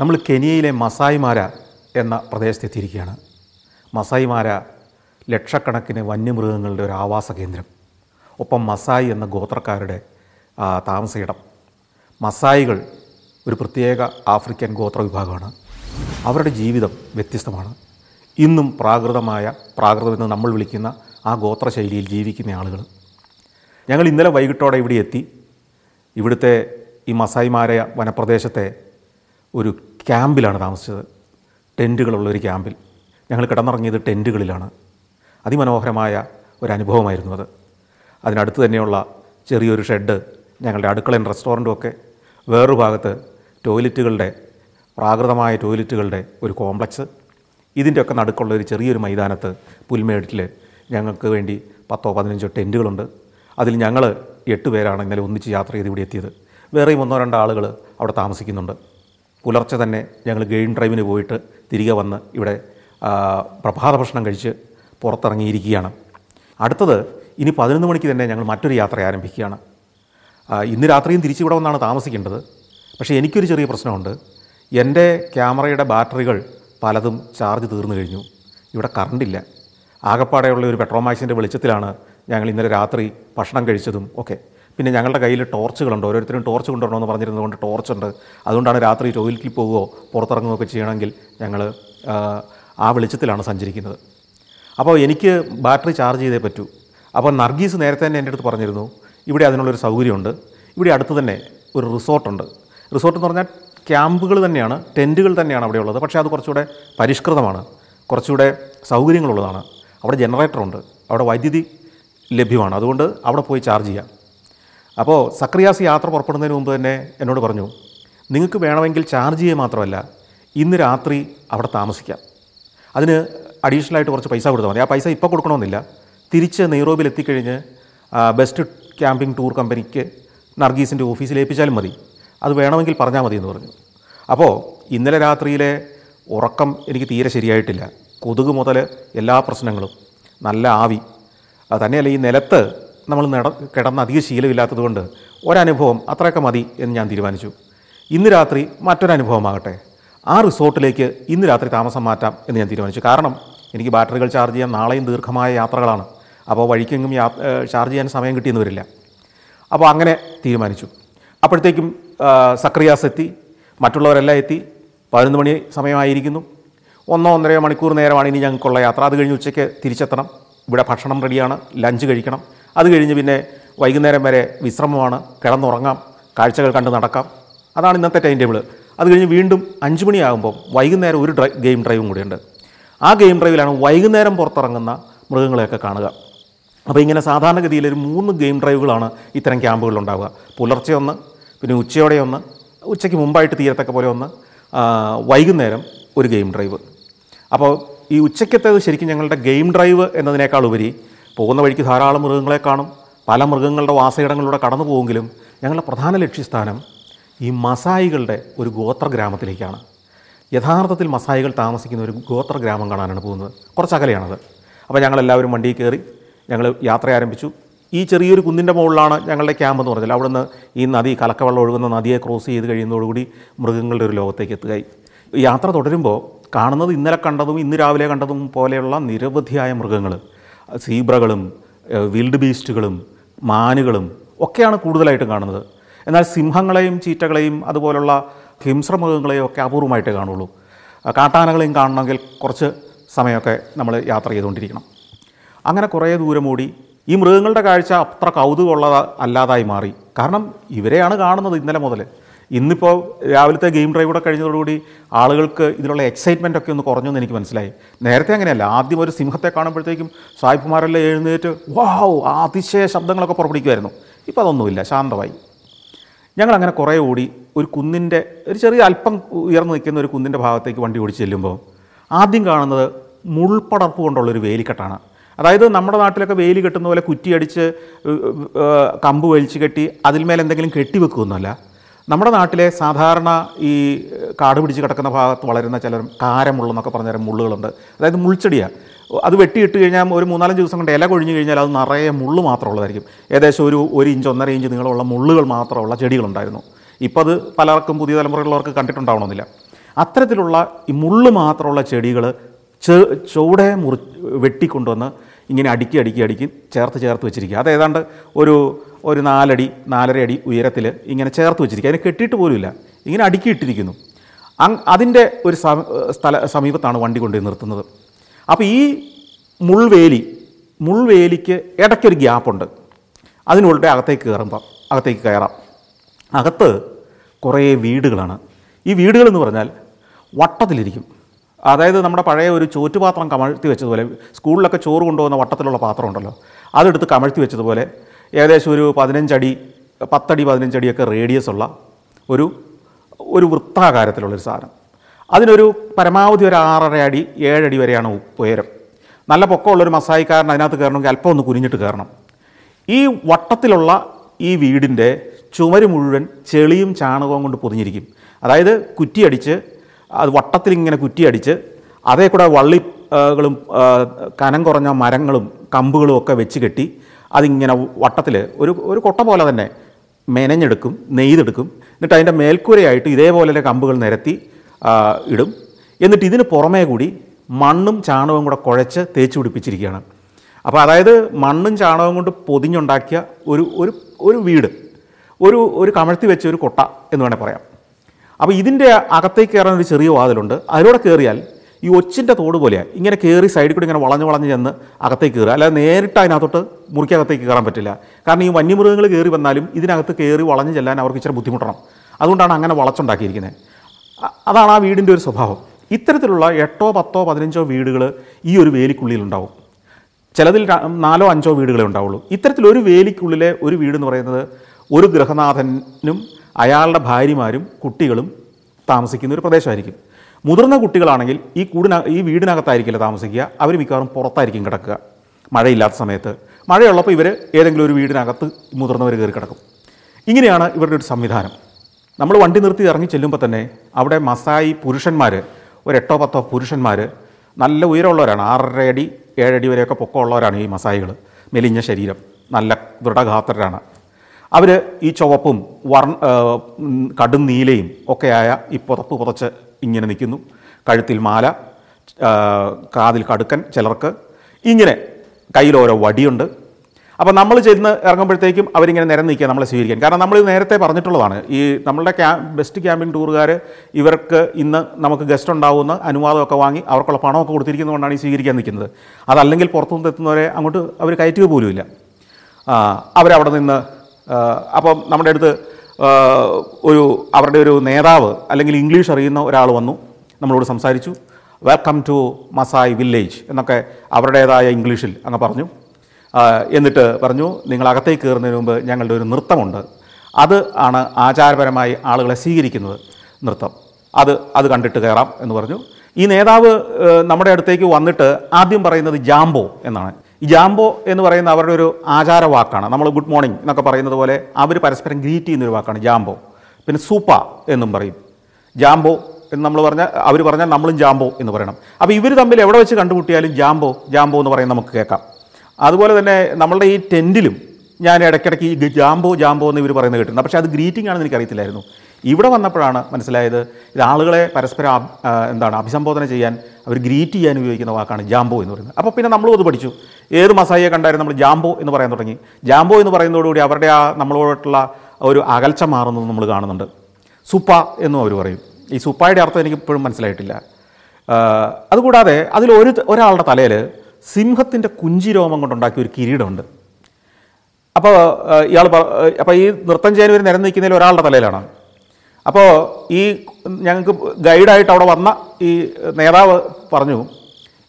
നമ്മൾ കെനിയയിലെ മസായിമാര എന്ന പ്രദേശത്തെത്തിയിരിക്കുകയാണ്. മസായിമാര ലക്ഷക്കണക്കിന് വന്യമൃഗങ്ങളുടെ ഒരു ആവാസ കേന്ദ്രം. ഒപ്പം മസായി എന്ന ഗോത്രക്കാരുടെ താമസയിടം. മസായികൾ ഒരു പ്രത്യേക ആഫ്രിക്കൻ ഗോത്ര വിഭാഗമാണ് അവരുടെ ജീവിതം വ്യത്യസ്തമാണ്. ഇന്നും പ്രാകൃതമായ പ്രാകൃതമെന്ന് നമ്മൾ വിളിക്കുന്ന ആ ഗോത്രശൈലിയിൽ ജീവിക്കുന്ന ആളുകൾ. ഞങ്ങൾ ഇന്നലെ വൈകിട്ടോടെ ഇവിടെ എത്തി. ഇവിടുത്തെ ഈ മസായിമാര വനപ്രദേശത്തെ ഒരു ക്യാമ്പിലാണ് താമസിച്ചത്. ടെന്റുകളുള്ള ഒരു ക്യാമ്പിൽ. ഞങ്ങൾ കിടന്നിറങ്ങിയത് ടെന്റുകളിലാണ് അതിമനോഹരമായ ഒരു അനുഭവമായിരുന്നു അത്. അതിനടുത്ത് തന്നെയുള്ള ചെറിയൊരു ഷെഡ് ഞങ്ങളുടെ അടുക്കളയും റെസ്റ്റോറന്റും ഒക്കെ വേറൊരു ഭാഗത്ത് ടോയ്ലറ്റുകളുടെ പ്രാകൃതമായ ടോയ്ലറ്റുകളുടെ ഒരു കോംപ്ലക്സ്. ഇതിന്റെയൊക്കെ നടുക്കുള്ള ഒരു ചെറിയൊരു മൈതാനത്ത് പുൽമേട്ടിൽ ഞങ്ങൾക്ക് വേണ്ടി പത്തോ പതിനഞ്ചോ ടെന്റുകളുണ്ട് അതിൽ ഞങ്ങൾ എട്ട് പേരാണ് ഇന്നലെ ഒന്നിച്ച് യാത്ര ചെയ്ത് ഇവിടെ എത്തിയത്. വേറെയും ഒന്നോ രണ്ടോ ആളുകൾ അവിടെ താമസിക്കുന്നുണ്ട്. പുലർച്ചെ തന്നെ ഞങ്ങൾ ഗെയിം ഡ്രൈവിന് പോയിട്ട് തിരികെ വന്ന് ഇവിടെ പ്രഭാത ഭക്ഷണം കഴിച്ച് പുറത്തിറങ്ങിയിരിക്കുകയാണ്. അടുത്തത് ഇനി പതിനൊന്ന് മണിക്ക് തന്നെ ഞങ്ങൾ മറ്റൊരു യാത്ര ആരംഭിക്കുകയാണ്. ഇന്ന് രാത്രിയും തിരിച്ചിവിടെ വന്നാണ് താമസിക്കേണ്ടത്. പക്ഷേ എനിക്കൊരു ചെറിയ പ്രശ്നമുണ്ട്. എന്റെ ക്യാമറയുടെ ബാറ്ററികൾ പലതും ചാർജ് തീർന്നു കഴിഞ്ഞു. ഇവിടെ കറണ്ടില്ല. ആകപ്പാടെയുള്ള ഒരു പെട്രോമാക്സിന്റെ വെളിച്ചത്തിലാണ് ഞങ്ങൾ ഇന്നലെ രാത്രി ഭക്ഷണം കഴിച്ചതും ഒക്കെ. പിന്നെ ഞങ്ങളുടെ കയ്യിൽ ടോർച്ചുകളുണ്ട്. ഓരോരുത്തരും ടോർച്ച് കൊണ്ടുവരണമെന്ന് ടോർച്ച് ടോർച്ചുണ്ട്. അതുകൊണ്ടാണ് രാത്രി ടോയ്ലറ്റിൽ പോവുകയോ പുറത്തിറങ്ങുകയൊക്കെ ചെയ്യണമെങ്കിൽ ഞങ്ങൾ ആ വെളിച്ചത്തിലാണ് സഞ്ചരിക്കുന്നത്. അപ്പോൾ എനിക്ക് ബാറ്ററി ചാർജ് ചെയ്തേ പറ്റൂ. അപ്പോൾ നർഗീസ് നേരത്തെ തന്നെ എന്റെ അടുത്ത് പറഞ്ഞിരുന്നു ഇവിടെ അതിനുള്ളൊരു സൗകര്യമുണ്ട്. ഇവിടെ അടുത്ത് തന്നെ ഒരു റിസോർട്ടുണ്ട്. റിസോർട്ട് എന്ന് പറഞ്ഞാൽ ക്യാമ്പുകൾ തന്നെയാണ് ടെന്റുകൾ തന്നെയാണ് അവിടെ ഉള്ളത്. പക്ഷേ അത് കുറച്ചുകൂടെ പരിഷ്കൃതമാണ്. കുറച്ചുകൂടെ സൗകര്യങ്ങളുള്ളതാണ്. അവിടെ ജനറേറ്ററുണ്ട്. അവിടെ വൈദ്യുതി ലഭ്യമാണ്. അതുകൊണ്ട് അവിടെ പോയി ചാർജ് ചെയ്യാം. അപ്പോൾ സക്രിയാസ് യാത്ര പുറപ്പെടുന്നതിന് മുമ്പ് തന്നെ എന്നോട് പറഞ്ഞു നിങ്ങൾക്ക് വേണമെങ്കിൽ ചാർജ് ചെയ്യുക മാത്രമല്ല ഇന്ന് രാത്രി അവിടെ താമസിക്കാം. അതിന് അഡീഷണൽ ആയിട്ട് കുറച്ച് പൈസ കൊടുത്താൽ മതി. ആ പൈസ ഇപ്പോൾ കൊടുക്കണമെന്നില്ല. തിരിച്ച് നെയ്റോബിൽ എത്തിക്കഴിഞ്ഞ് ബെസ്റ്റ് ക്യാമ്പിംഗ് ടൂർ കമ്പനിക്ക് നർഗീസിന്റെ ഓഫീസിൽ ഏൽപ്പിച്ചാലും മതി. അത് വേണമെങ്കിൽ പറഞ്ഞാൽ മതി എന്ന് പറഞ്ഞു. അപ്പോൾ ഇന്നലെ രാത്രിയിലെ ഉറക്കം എനിക്ക് തീരെ ശരിയായിട്ടില്ല. കൊതുക് മുതൽ എല്ലാ പ്രശ്നങ്ങളും. നല്ല ആവി. തന്നെയല്ല ഈ നിലത്ത് നമ്മൾ നട കിടന്ന് അധിക ശീലമില്ലാത്തതുകൊണ്ട് ഒരനുഭവം അത്രയൊക്കെ മതി എന്ന് ഞാൻ തീരുമാനിച്ചു. ഇന്ന് രാത്രി മറ്റൊരനുഭവമാകട്ടെ. ആ റിസോർട്ടിലേക്ക് ഇന്ന് രാത്രി താമസം മാറ്റാം എന്ന് ഞാൻ തീരുമാനിച്ചു. കാരണം എനിക്ക് ബാറ്ററികൾ ചാർജ് ചെയ്യാൻ നാളെയും ദീർഘമായ യാത്രകളാണ്. അപ്പോൾ വഴിക്കെങ്കിലും യാ ചാർജ് ചെയ്യാൻ സമയം കിട്ടിയെന്ന് വരില്ല അപ്പോൾ അങ്ങനെ തീരുമാനിച്ചു. അപ്പോഴത്തേക്കും സക്രിയാസ് എത്തി. മറ്റുള്ളവരെല്ലാം എത്തി. പതിനൊന്ന് മണി സമയമായിരിക്കുന്നു. ഒന്നോ ഒന്നര മണിക്കൂർ നേരമാണ് ഇനി ഞങ്ങൾക്കുള്ള യാത്ര. അത് കഴിഞ്ഞ് ഉച്ചയ്ക്ക് തിരിച്ചെത്തണം. ഇവിടെ ഭക്ഷണം റെഡിയാണ് ലഞ്ച് കഴിക്കണം. അത് കഴിഞ്ഞ് പിന്നെ വൈകുന്നേരം വരെ വിശ്രമമാണ്. കിടന്നുറങ്ങാം. കാഴ്ചകൾ കണ്ട് നടക്കാം. അതാണ് ഇന്നത്തെ ടൈം ടേബിൾ അത് കഴിഞ്ഞ് വീണ്ടും അഞ്ച് മണിയാകുമ്പോൾ വൈകുന്നേരം ഒരു ഡ്രൈ ഗെയിം ഡ്രൈവും കൂടിയുണ്ട്. ആ ഗെയിം ഡ്രൈവിലാണ് വൈകുന്നേരം പുറത്തിറങ്ങുന്ന മൃഗങ്ങളെയൊക്കെ കാണുക. അപ്പോൾ ഇങ്ങനെ സാധാരണഗതിയിൽ ഒരു മൂന്ന് ഗെയിം ഡ്രൈവുകളാണ് ഇത്തരം ക്യാമ്പുകളിൽ ഉണ്ടാവുക. പുലർച്ചെ ഒന്ന് പിന്നെ ഉച്ചയോടെ ഒന്ന് ഉച്ചയ്ക്ക് മുമ്പായിട്ട് തീരത്തൊക്കെ പോലെ ഒന്ന് വൈകുന്നേരം ഒരു ഗെയിം ഡ്രൈവ് അപ്പോൾ ഈ ഉച്ചയ്ക്കത്തേത് ശരിക്കും ഞങ്ങളുടെ ഗെയിം ഡ്രൈവ് എന്നതിനേക്കാൾ ഉപരി പോകുന്ന വഴിക്ക് ധാരാളം മൃഗങ്ങളെ കാണും. പല മൃഗങ്ങളുടെ വാസയിടങ്ങളിലൂടെ കടന്നു പോകുമെങ്കിലും ഞങ്ങളുടെ പ്രധാന ലക്ഷ്യസ്ഥാനം ഈ മസായികളുടെ ഒരു ഗോത്ര ഗ്രാമത്തിലേക്കാണ്. യഥാർത്ഥത്തിൽ മസായികൾ താമസിക്കുന്ന ഒരു ഗോത്ര ഗ്രാമം കാണാനാണ് പോകുന്നത്. കുറച്ച് അകലെയാണത്. അപ്പോൾ ഞങ്ങളെല്ലാവരും വണ്ടിയിൽ കയറി ഞങ്ങൾ യാത്ര ആരംഭിച്ചു. ഈ ചെറിയൊരു കുന്നിന്റെ മുകളിലാണ് ഞങ്ങളുടെ ക്യാമ്പ് എന്ന് പറഞ്ഞാൽ അവിടുന്ന് ഈ നദി കലക്കവെള്ളം ഒഴുകുന്ന നദിയെ ക്രോസ് ചെയ്ത് കഴിയുന്നതോടുകൂടി മൃഗങ്ങളുടെ ഒരു ലോകത്തേക്ക് എത്തുകയായി. യാത്ര തുടരുമ്പോൾ കാണുന്നത് ഇന്നലെ കണ്ടതും ഇന്ന് രാവിലെ കണ്ടതും പോലെയുള്ള നിരവധിയായ മൃഗങ്ങൾ. സീബ്രകളും വിൽഡ് ബീസ്റ്റുകളും മാനുകളും ഒക്കെയാണ് കൂടുതലായിട്ടും കാണുന്നത്. എന്നാൽ സിംഹങ്ങളെയും ചീറ്റകളെയും അതുപോലുള്ള ഹിംസ്രമൃഗങ്ങളെയും ഒക്കെ അപൂർവമായിട്ടേ കാണുള്ളൂ. കാട്ടാനകളെയും കാണണമെങ്കിൽ കുറച്ച് സമയമൊക്കെ നമ്മൾ യാത്ര ചെയ്തുകൊണ്ടിരിക്കണം. അങ്ങനെ കുറേ ദൂരം ഈ മൃഗങ്ങളുടെ കാഴ്ച അത്ര കൗതുകമുള്ള അല്ലാതായി മാറി. കാരണം ഇവരെയാണ് കാണുന്നത് ഇന്നലെ മുതൽ. ഇന്നിപ്പോൾ രാവിലത്തെ ഗെയിം ഡ്രൈവ് കൂടെ കഴിഞ്ഞതോടുകൂടി ആളുകൾക്ക് ഇതിലുള്ള എക്സൈറ്റ്മെന്റ് ഒക്കെ ഒന്ന് കുറഞ്ഞു എന്ന് എനിക്ക് മനസ്സിലായി. നേരത്തെ അങ്ങനെയല്ല. ആദ്യം ഒരു സിംഹത്തെ കാണുമ്പോഴത്തേക്കും സായിപ്പുമാരെല്ലാം എഴുന്നേറ്റ് വാവ് അതിശയ ശബ്ദങ്ങളൊക്കെ പുറപ്പെടുവിക്കുമായിരുന്നു ഇപ്പോൾ അതൊന്നുമില്ല. ശാന്തമായി. ഞങ്ങൾ അങ്ങനെ കുറേ ഓടി ഒരു കുന്നിന്റെ ഒരു ചെറിയ അല്പം ഉയർന്നു നിൽക്കുന്ന ഒരു കുന്നിന്റെ ഭാഗത്തേക്ക് വണ്ടി ഓടിച്ച് ചെല്ലുമ്പോൾ ആദ്യം കാണുന്നത് മുൾപ്പടർപ്പ് കൊണ്ടുള്ളൊരു വേലിക്കെട്ടാണ്. അതായത് നമ്മുടെ നാട്ടിലൊക്കെ വേലി കെട്ടുന്ന പോലെ കുറ്റിയടിച്ച് കമ്പ് വലിച്ചു കെട്ടി അതിന്മേൽ എന്തെങ്കിലും കെട്ടി വെക്കുകയൊന്നുമല്ല നമ്മുടെ നാട്ടിലെ സാധാരണ ഈ കാട് പിടിച്ച് കിടക്കുന്ന ഭാഗത്ത് വളരുന്ന ചില കാരമുള്ളെന്നൊക്കെ പറഞ്ഞ മുള്ളുകളുണ്ട്. അതായത് മുൾച്ചെടിയാണ് അത് വെട്ടിയിട്ട് കഴിഞ്ഞാൽ ഒരു മൂന്നാലഞ്ച് ദിവസം കൊണ്ട് ഇല കൊഴിഞ്ഞു കഴിഞ്ഞാൽ അത് നിറയെ മുള്ള് മാത്രമുള്ളതായിരിക്കും. ഏകദേശം ഒരു ഒരു ഇഞ്ച് ഒന്നര ഇഞ്ച് നീളമുള്ള മുള്ളുകൾ മാത്രമുള്ള ചെടികളുണ്ടായിരുന്നു. ഇപ്പോൾ അത് പലർക്കും പുതിയ തലമുറയുള്ളവർക്ക് കണ്ടിട്ടുണ്ടാവണമെന്നില്ല. അത്തരത്തിലുള്ള ഈ മുള്ള് മാത്രമുള്ള ചെടികൾ ചെ ചുവടെ മുറി വെട്ടിക്കൊണ്ടുവന്ന് ഇങ്ങനെ അടുക്കി അടുക്കി അടുക്കി ചേർത്ത് ചേർത്ത് വെച്ചിരിക്കുക. അത് ഏതാണ്ട് ഒരു ഒരു നാലടി നാലര അടി ഉയരത്തിൽ ഇങ്ങനെ ചേർത്ത് വെച്ചിരിക്കുക. അതിനെ കെട്ടിയിട്ട് പോലുമില്ല. ഇങ്ങനെ അടുക്കിയിട്ടിരിക്കുന്നു അങ് അതിന്റെ ഒരു സ്ഥല സമീപത്താണ് വണ്ടി കൊണ്ടുപോയി നിർത്തുന്നത്. അപ്പോൾ ഈ മുൾവേലി മുൾവേലിക്ക് ഇടയ്ക്കൊരു ഗ്യാപ്പുണ്ട്. അതിനുള്ളിൽ അകത്തേക്ക് കയറുമ്പം അകത്തേക്ക് കയറാം. അകത്ത് കുറേ വീടുകളാണ്. ഈ വീടുകളെന്ന് പറഞ്ഞാൽ വട്ടത്തിലിരിക്കും. അതായത് നമ്മുടെ പഴയ ഒരു ചോറ്റുപാത്രം കമഴ്ത്തി വെച്ചതുപോലെ സ്കൂളിലൊക്കെ ചോറ് കൊണ്ടുപോകുന്ന വട്ടത്തിലുള്ള പാത്രം ഉണ്ടല്ലോ അതെടുത്ത് കമഴ്ത്തി വെച്ചതുപോലെ ഏകദേശം ഒരു പതിനഞ്ചടി പത്തടി പതിനഞ്ചടിയൊക്കെ റേഡിയസ് ഉള്ള ഒരു ഒരു വൃത്താകാരത്തിലുള്ളൊരു സാധനം. അതിനൊരു പരമാവധി ഒരു ആറര അടി ഏഴടി വരെയാണ് ഉയരം. നല്ല പൊക്കമുള്ളൊരു മസായിക്കാരൻ അതിനകത്ത് കയറണമെങ്കിൽ അല്പം ഒന്ന് കുനിഞ്ഞിട്ട് കയറണം. ഈ വട്ടത്തിലുള്ള ഈ വീടിന്റെ ചുമര് മുഴുവൻ ചെളിയും ചാണകവും കൊണ്ട് പൊതിഞ്ഞിരിക്കും. അതായത് കുറ്റിയടിച്ച് അത് വട്ടത്തിലിങ്ങനെ കുറ്റിയടിച്ച് അതേ കൂടെ വള്ളികളും കനം കുറഞ്ഞ മരങ്ങളും കമ്പുകളും ഒക്കെ വെച്ച് കെട്ടി അതിങ്ങനെ വട്ടത്തിൽ ഒരു ഒരു കൊട്ട പോലെ തന്നെ മെനഞ്ഞെടുക്കും നെയ്തെടുക്കും. എന്നിട്ട് അതിന്റെ മേൽക്കൂരയായിട്ട് ഇതേപോലെ കമ്പുകൾ നിരത്തി ഇടും. എന്നിട്ട് ഇതിന് പുറമേ കൂടി മണ്ണും ചാണകവും കൂടെ കുഴച്ച് തേച്ച് പിടിപ്പിച്ചിരിക്കുകയാണ്. അപ്പോൾ അതായത് മണ്ണും ചാണകവും കൊണ്ട് പൊതിഞ്ഞുണ്ടാക്കിയ ഒരു ഒരു ഒരു വീട് ഒരു ഒരു കമഴ്ത്തി വെച്ച ഒരു കൊട്ട എന്ന് വേണേൽ പറയാം. അപ്പോൾ ഇതിന്റെ അകത്തേക്ക് കയറാൻ ഒരു ചെറിയ വാതിലുണ്ട്. അതിലൂടെ കയറിയാൽ ഈ ഒച്ചിന്റെ തോട് പോലെയാണ് ഇങ്ങനെ കയറി സൈഡിൽ കൂടി ഇങ്ങനെ വളഞ്ഞ് വളഞ്ഞ് ചെന്ന് അകത്തേക്ക് കയറുക. അല്ലാതെ നേരിട്ട് അതിനകത്തോട്ട് മുറിക്കകത്തേക്ക് കയറാൻ പറ്റില്ല. കാരണം ഈ വന്യമൃഗങ്ങൾ കയറി വന്നാലും ഇതിനകത്ത് കയറി വളഞ്ഞ് ചെല്ലാൻ അവർക്ക് ഇച്ചിരി ബുദ്ധിമുട്ടണം. അതുകൊണ്ടാണ് അങ്ങനെ വളച്ചുണ്ടാക്കിയിരിക്കുന്നത് അതാണ് ആ വീടിന്റെ ഒരു സ്വഭാവം. ഇത്തരത്തിലുള്ള എട്ടോ പത്തോ പതിനഞ്ചോ വീടുകൾ ഈ ഒരു വേലിക്കുള്ളിലുണ്ടാവും ചിലതിൽ നാലോ അഞ്ചോ വീടുകളെ ഉണ്ടാവുള്ളൂ. ഇത്തരത്തിലൊരു വേലിക്കുള്ളിലെ ഒരു വീട് എന്ന് പറയുന്നത് ഒരു ഗൃഹനാഥനും അയാളുടെ ഭാര്യമാരും കുട്ടികളും താമസിക്കുന്ന ഒരു പ്രദേശമായിരിക്കും. മുതിർന്ന കുട്ടികളാണെങ്കിൽ ഈ കൂടിന ഈ വീടിനകത്തായിരിക്കില്ല താമസിക്കുക. അവർ മിക്കവാറും പുറത്തായിരിക്കും കിടക്കുക. മഴയില്ലാത്ത സമയത്ത്. മഴയുള്ളപ്പോൾ ഇവർ ഏതെങ്കിലും ഒരു വീടിനകത്ത് മുതിർന്നവർ കയറി കിടക്കും. ഇങ്ങനെയാണ് ഇവരുടെ ഒരു സംവിധാനം. നമ്മൾ വണ്ടി നിർത്തി ഇറങ്ങി ചെല്ലുമ്പോൾ തന്നെ അവിടെ മസായി പുരുഷന്മാർ ഒരു എട്ടോ പത്തോ പുരുഷന്മാർ നല്ല ഉയരമുള്ളവരാണ്. ആറര അടി ഏഴടി വരെയൊക്കെ പൊക്കമുള്ളവരാണ് ഈ മസായികൾ മെലിഞ്ഞ ശരീരം. നല്ല ദൃഢഗാത്രരാണ്. അവർ ഈ ചുവപ്പും വർണ കടും നീലയും ഒക്കെയായ ഈ പുതപ്പ് പുതച്ച് ഇങ്ങനെ നിൽക്കുന്നു. കഴുത്തിൽ മാല കാതിൽ കടുക്കൻ ചിലർക്ക്. ഇങ്ങനെ കയ്യിൽ ഓരോ വടിയുണ്ട്. അപ്പോൾ നമ്മൾ ചെന്ന് ഇറങ്ങുമ്പോഴത്തേക്കും അവരിങ്ങനെ നിരം നിൽക്കുക നമ്മളെ സ്വീകരിക്കാൻ. കാരണം നമ്മൾ നേരത്തെ പറഞ്ഞിട്ടുള്ളതാണ്. ഈ നമ്മളുടെ ക്യാ ബെസ്റ്റ് ക്യാമ്പിംഗ് ടൂറുകാർ ഇവർക്ക് ഇന്ന് നമുക്ക് ഗസ്റ്റ് ഉണ്ടാവുന്ന അനുവാദമൊക്കെ വാങ്ങി അവർക്കുള്ള പണമൊക്കെ കൊടുത്തിരിക്കുന്നതുകൊണ്ടാണ് ഈ സ്വീകരിക്കാൻ നിൽക്കുന്നത്. അതല്ലെങ്കിൽ പുറത്തുനിന്ന് എത്തുന്നവരെ അങ്ങോട്ട് അവർ കയറ്റുക പോലുമില്ല. അവരവിടെ നിന്ന് അപ്പം നമ്മുടെ അടുത്ത് ഒരു അവരുടെ ഒരു നേതാവ് അല്ലെങ്കിൽ ഇംഗ്ലീഷ് അറിയുന്ന ഒരാൾ വന്നു നമ്മളോട് സംസാരിച്ചു. വെൽക്കം ടു മസായ് വില്ലേജ് എന്നൊക്കെ അവരുടേതായ ഇംഗ്ലീഷിൽ അങ്ങ് പറഞ്ഞു. എന്നിട്ട് പറഞ്ഞു നിങ്ങൾ അകത്തേക്ക് കയറുന്നതിന് മുമ്പ് ഞങ്ങളുടെ ഒരു നൃത്തമുണ്ട്. അത് ആണ് ആചാരപരമായി ആളുകളെ സ്വീകരിക്കുന്നത് നൃത്തം. അത് അത് കണ്ടിട്ട് കയറാം എന്ന് പറഞ്ഞു. ഈ നേതാവ് നമ്മുടെ അടുത്തേക്ക് വന്നിട്ട് ആദ്യം പറയുന്നത് ജാംബോ എന്നാണ്. ജാംബോ എന്ന് പറയുന്ന അവരുടെ ഒരു ആചാര വാക്കാണ്. നമ്മൾ ഗുഡ് മോർണിംഗ് എന്നൊക്കെ പറയുന്നത് പോലെ അവർ പരസ്പരം ഗ്രീറ്റ് ചെയ്യുന്ന ഒരു വാക്കാണ് ജാംബോ. പിന്നെ സൂപ്പ എന്നും പറയും. ജാംബോ എന്ന് നമ്മൾ പറഞ്ഞാൽ അവർ പറഞ്ഞാൽ നമ്മളും ജാംബോ എന്ന് പറയണം. അപ്പോൾ ഇവർ തമ്മിൽ എവിടെ വെച്ച് കണ്ടുമുട്ടിയാലും ജാംബോ ജാംബോ എന്ന് പറയുന്നത് നമുക്ക് കേൾക്കാം. അതുപോലെ തന്നെ നമ്മളുടെ ഈ ടെന്റിലും ഞാൻ ഇടയ്ക്കിടയ്ക്ക് ഈ ജാംബോ ജാംബോ എന്ന് ഇവർ പറയുന്നത് കേട്ടിട്ടുണ്ട്. പക്ഷേ അത് ഗ്രീറ്റിംഗ് ആണെന്ന് എനിക്കറിയത്തില്ലായിരുന്നു. ഇവിടെ വന്നപ്പോഴാണ് മനസ്സിലായത് ഇത് ആളുകളെ പരസ്പരം എന്താണ് അഭിസംബോധന ചെയ്യാൻ അവർ ഗ്രീറ്റ് ചെയ്യാൻ ഉപയോഗിക്കുന്ന വാക്കാണ് ജാംബോ എന്ന് പറയുന്നത്. അപ്പോൾ പിന്നെ നമ്മളും അത് പഠിച്ചു. ഏത് മസായിയെ കണ്ടാലും നമ്മൾ ജാംബോ എന്ന് പറയാൻ തുടങ്ങി. ജാംബോ എന്ന് പറയുന്നതോടുകൂടി അവരുടെ ആ നമ്മളോട്ടുള്ള ഒരു അകൽച്ച മാറുന്നത് നമ്മൾ കാണുന്നുണ്ട്. സുപ്പ എന്നും അവർ പറയും. ഈ സുപ്പായുടെ അർത്ഥം എനിക്ക് ഇപ്പോഴും മനസ്സിലായിട്ടില്ല. അതുകൂടാതെ അതിൽ ഒരു ഒരാളുടെ തലയിൽ സിംഹത്തിന്റെ കുഞ്ചിരോമം കൊണ്ടുണ്ടാക്കിയ ഒരു കിരീടമുണ്ട്. അപ്പോൾ ഇയാൾ അപ്പോൾ ഈ നൃത്തം ചെയ്യാൻ ഒരു നിരന്ന് നിൽക്കുന്നതിൽ ഒരാളുടെ തലയിലാണ്. അപ്പോൾ ഈ ഞങ്ങൾക്ക് ഗൈഡായിട്ട് അവിടെ വന്ന ഈ നേതാവ് പറഞ്ഞു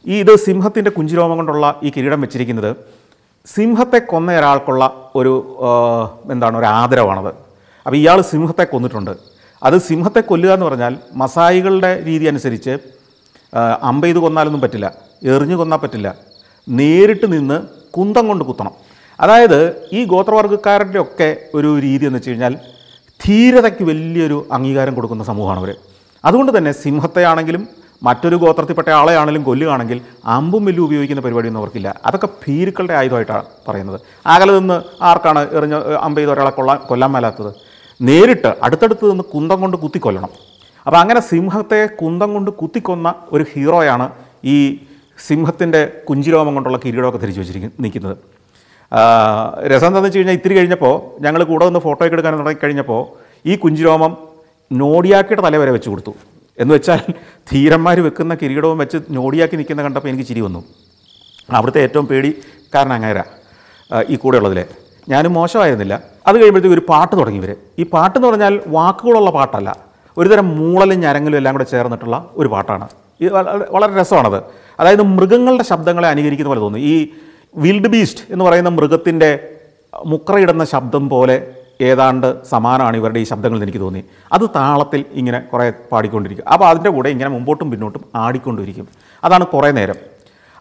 ഈ ഇത് സിംഹത്തിന്റെ കുഞ്ചിരോമം കൊണ്ടുള്ള ഈ കിരീടം വെച്ചിരിക്കുന്നത് സിംഹത്തെ കൊന്ന ഒരാൾക്കുള്ള ഒരു എന്താണ് ഒരു ആദരവാണത്. അപ്പോൾ ഇയാൾ സിംഹത്തെ കൊന്നിട്ടുണ്ട്. അത് സിംഹത്തെ കൊല്ലുക എന്ന് പറഞ്ഞാൽ മസായികളുടെ രീതി അനുസരിച്ച് അമ്പെയ്ത് കൊന്നാലൊന്നും പറ്റില്ല എറിഞ്ഞു കൊന്നാൽ പറ്റില്ല നേരിട്ട് നിന്ന് കുന്തം കൊണ്ട് കുത്തണം. അതായത് ഈ ഗോത്രവർഗക്കാരുടെ ഒക്കെ ഒരു രീതി എന്ന് വെച്ച് കഴിഞ്ഞാൽ ധീരതയ്ക്ക് വലിയൊരു അംഗീകാരം കൊടുക്കുന്ന സമൂഹമാണ് അവർ അതുകൊണ്ട് തന്നെ സിംഹത്തെയാണെങ്കിലും മറ്റൊരു ഗോത്രത്തിൽപ്പെട്ട ആളെയാണെങ്കിലും കൊല്ലുകയാണെങ്കിൽ അമ്പും വില്ലും ഉപയോഗിക്കുന്ന പരിപാടിയൊന്നും അവർക്കില്ല. അതൊക്കെ ഭീരുക്കളുടെ ആയുധമായിട്ടാണ് പറയുന്നത്. അകലെ നിന്ന് ആർക്കാണ് എറിഞ്ഞ അമ്പ ചെയ്ത ഒരാളെ കൊള്ളാൻ കൊല്ലാൻ മേലാത്തത്? നേരിട്ട് അടുത്തടുത്ത് നിന്ന് കുന്തം കൊണ്ട് കുത്തിക്കൊല്ലണം. അപ്പോൾ അങ്ങനെ സിംഹത്തെ കുന്തം കൊണ്ട് കുത്തിക്കൊന്ന ഒരു ഹീറോയാണ് ഈ സിംഹത്തിന്റെ കുഞ്ചിരോമം കൊണ്ടുള്ള കിരീടമൊക്കെ ധരിച്ചു വെച്ചിരിക്കുന്നത് നിൽക്കുന്നത്. രസം എന്താണെന്ന് വെച്ച് കഴിഞ്ഞാൽ ഇത്തിരി കഴിഞ്ഞപ്പോൾ ഞങ്ങൾ കൂടെ ഒന്ന് ഫോട്ടോ ഒക്കെ എടുക്കാൻ തുടങ്ങി കഴിഞ്ഞപ്പോൾ ഈ കുഞ്ചിരോമം നോടിയാക്കിയുടെ തല വരെ വെച്ച് കൊടുത്തു. എന്ന് വെച്ചാൽ ധീരന്മാർ വെക്കുന്ന കിരീടവും വെച്ച് നോടിയാക്കി നിൽക്കുന്ന കണ്ടപ്പോൾ എനിക്ക് ചിരി വന്നു. അവിടുത്തെ ഏറ്റവും പേടി കാരണം അങ്ങേര ഈ കൂടെ ഉള്ളതിലെ. ഞാനും മോശമായിരുന്നില്ല. അത് കഴിയുമ്പോഴത്തേക്ക് ഒരു പാട്ട് തുടങ്ങി ഇവർ ഈ പാട്ട് എന്ന് പറഞ്ഞാൽ വാക്കുകളുള്ള പാട്ടല്ല. ഒരുതരം മൂളലും ഞരങ്ങലും എല്ലാം കൂടെ ചേർന്നിട്ടുള്ള ഒരു പാട്ടാണ്. ഇത് വളരെ രസമാണത്. അതായത് മൃഗങ്ങളുടെ ശബ്ദങ്ങളെ അനുകരിക്കുന്ന പോലെ തോന്നുന്നു. ഈ വിൽഡ് ബീസ്റ്റ് എന്ന് പറയുന്ന മൃഗത്തിന്റെ മുക്രയിടുന്ന ശബ്ദം പോലെ ഏതാണ്ട് സമാനമാണ് ഇവരുടെ ഈ ശബ്ദങ്ങൾ എനിക്ക് തോന്നി. അത് താളത്തിൽ ഇങ്ങനെ കുറേ പാടിക്കൊണ്ടിരിക്കും. അപ്പോൾ അതിന്റെ കൂടെ ഇങ്ങനെ മുമ്പോട്ടും പിന്നോട്ടും ആടിക്കൊണ്ടിരിക്കും. അതാണ് കുറേ നേരം.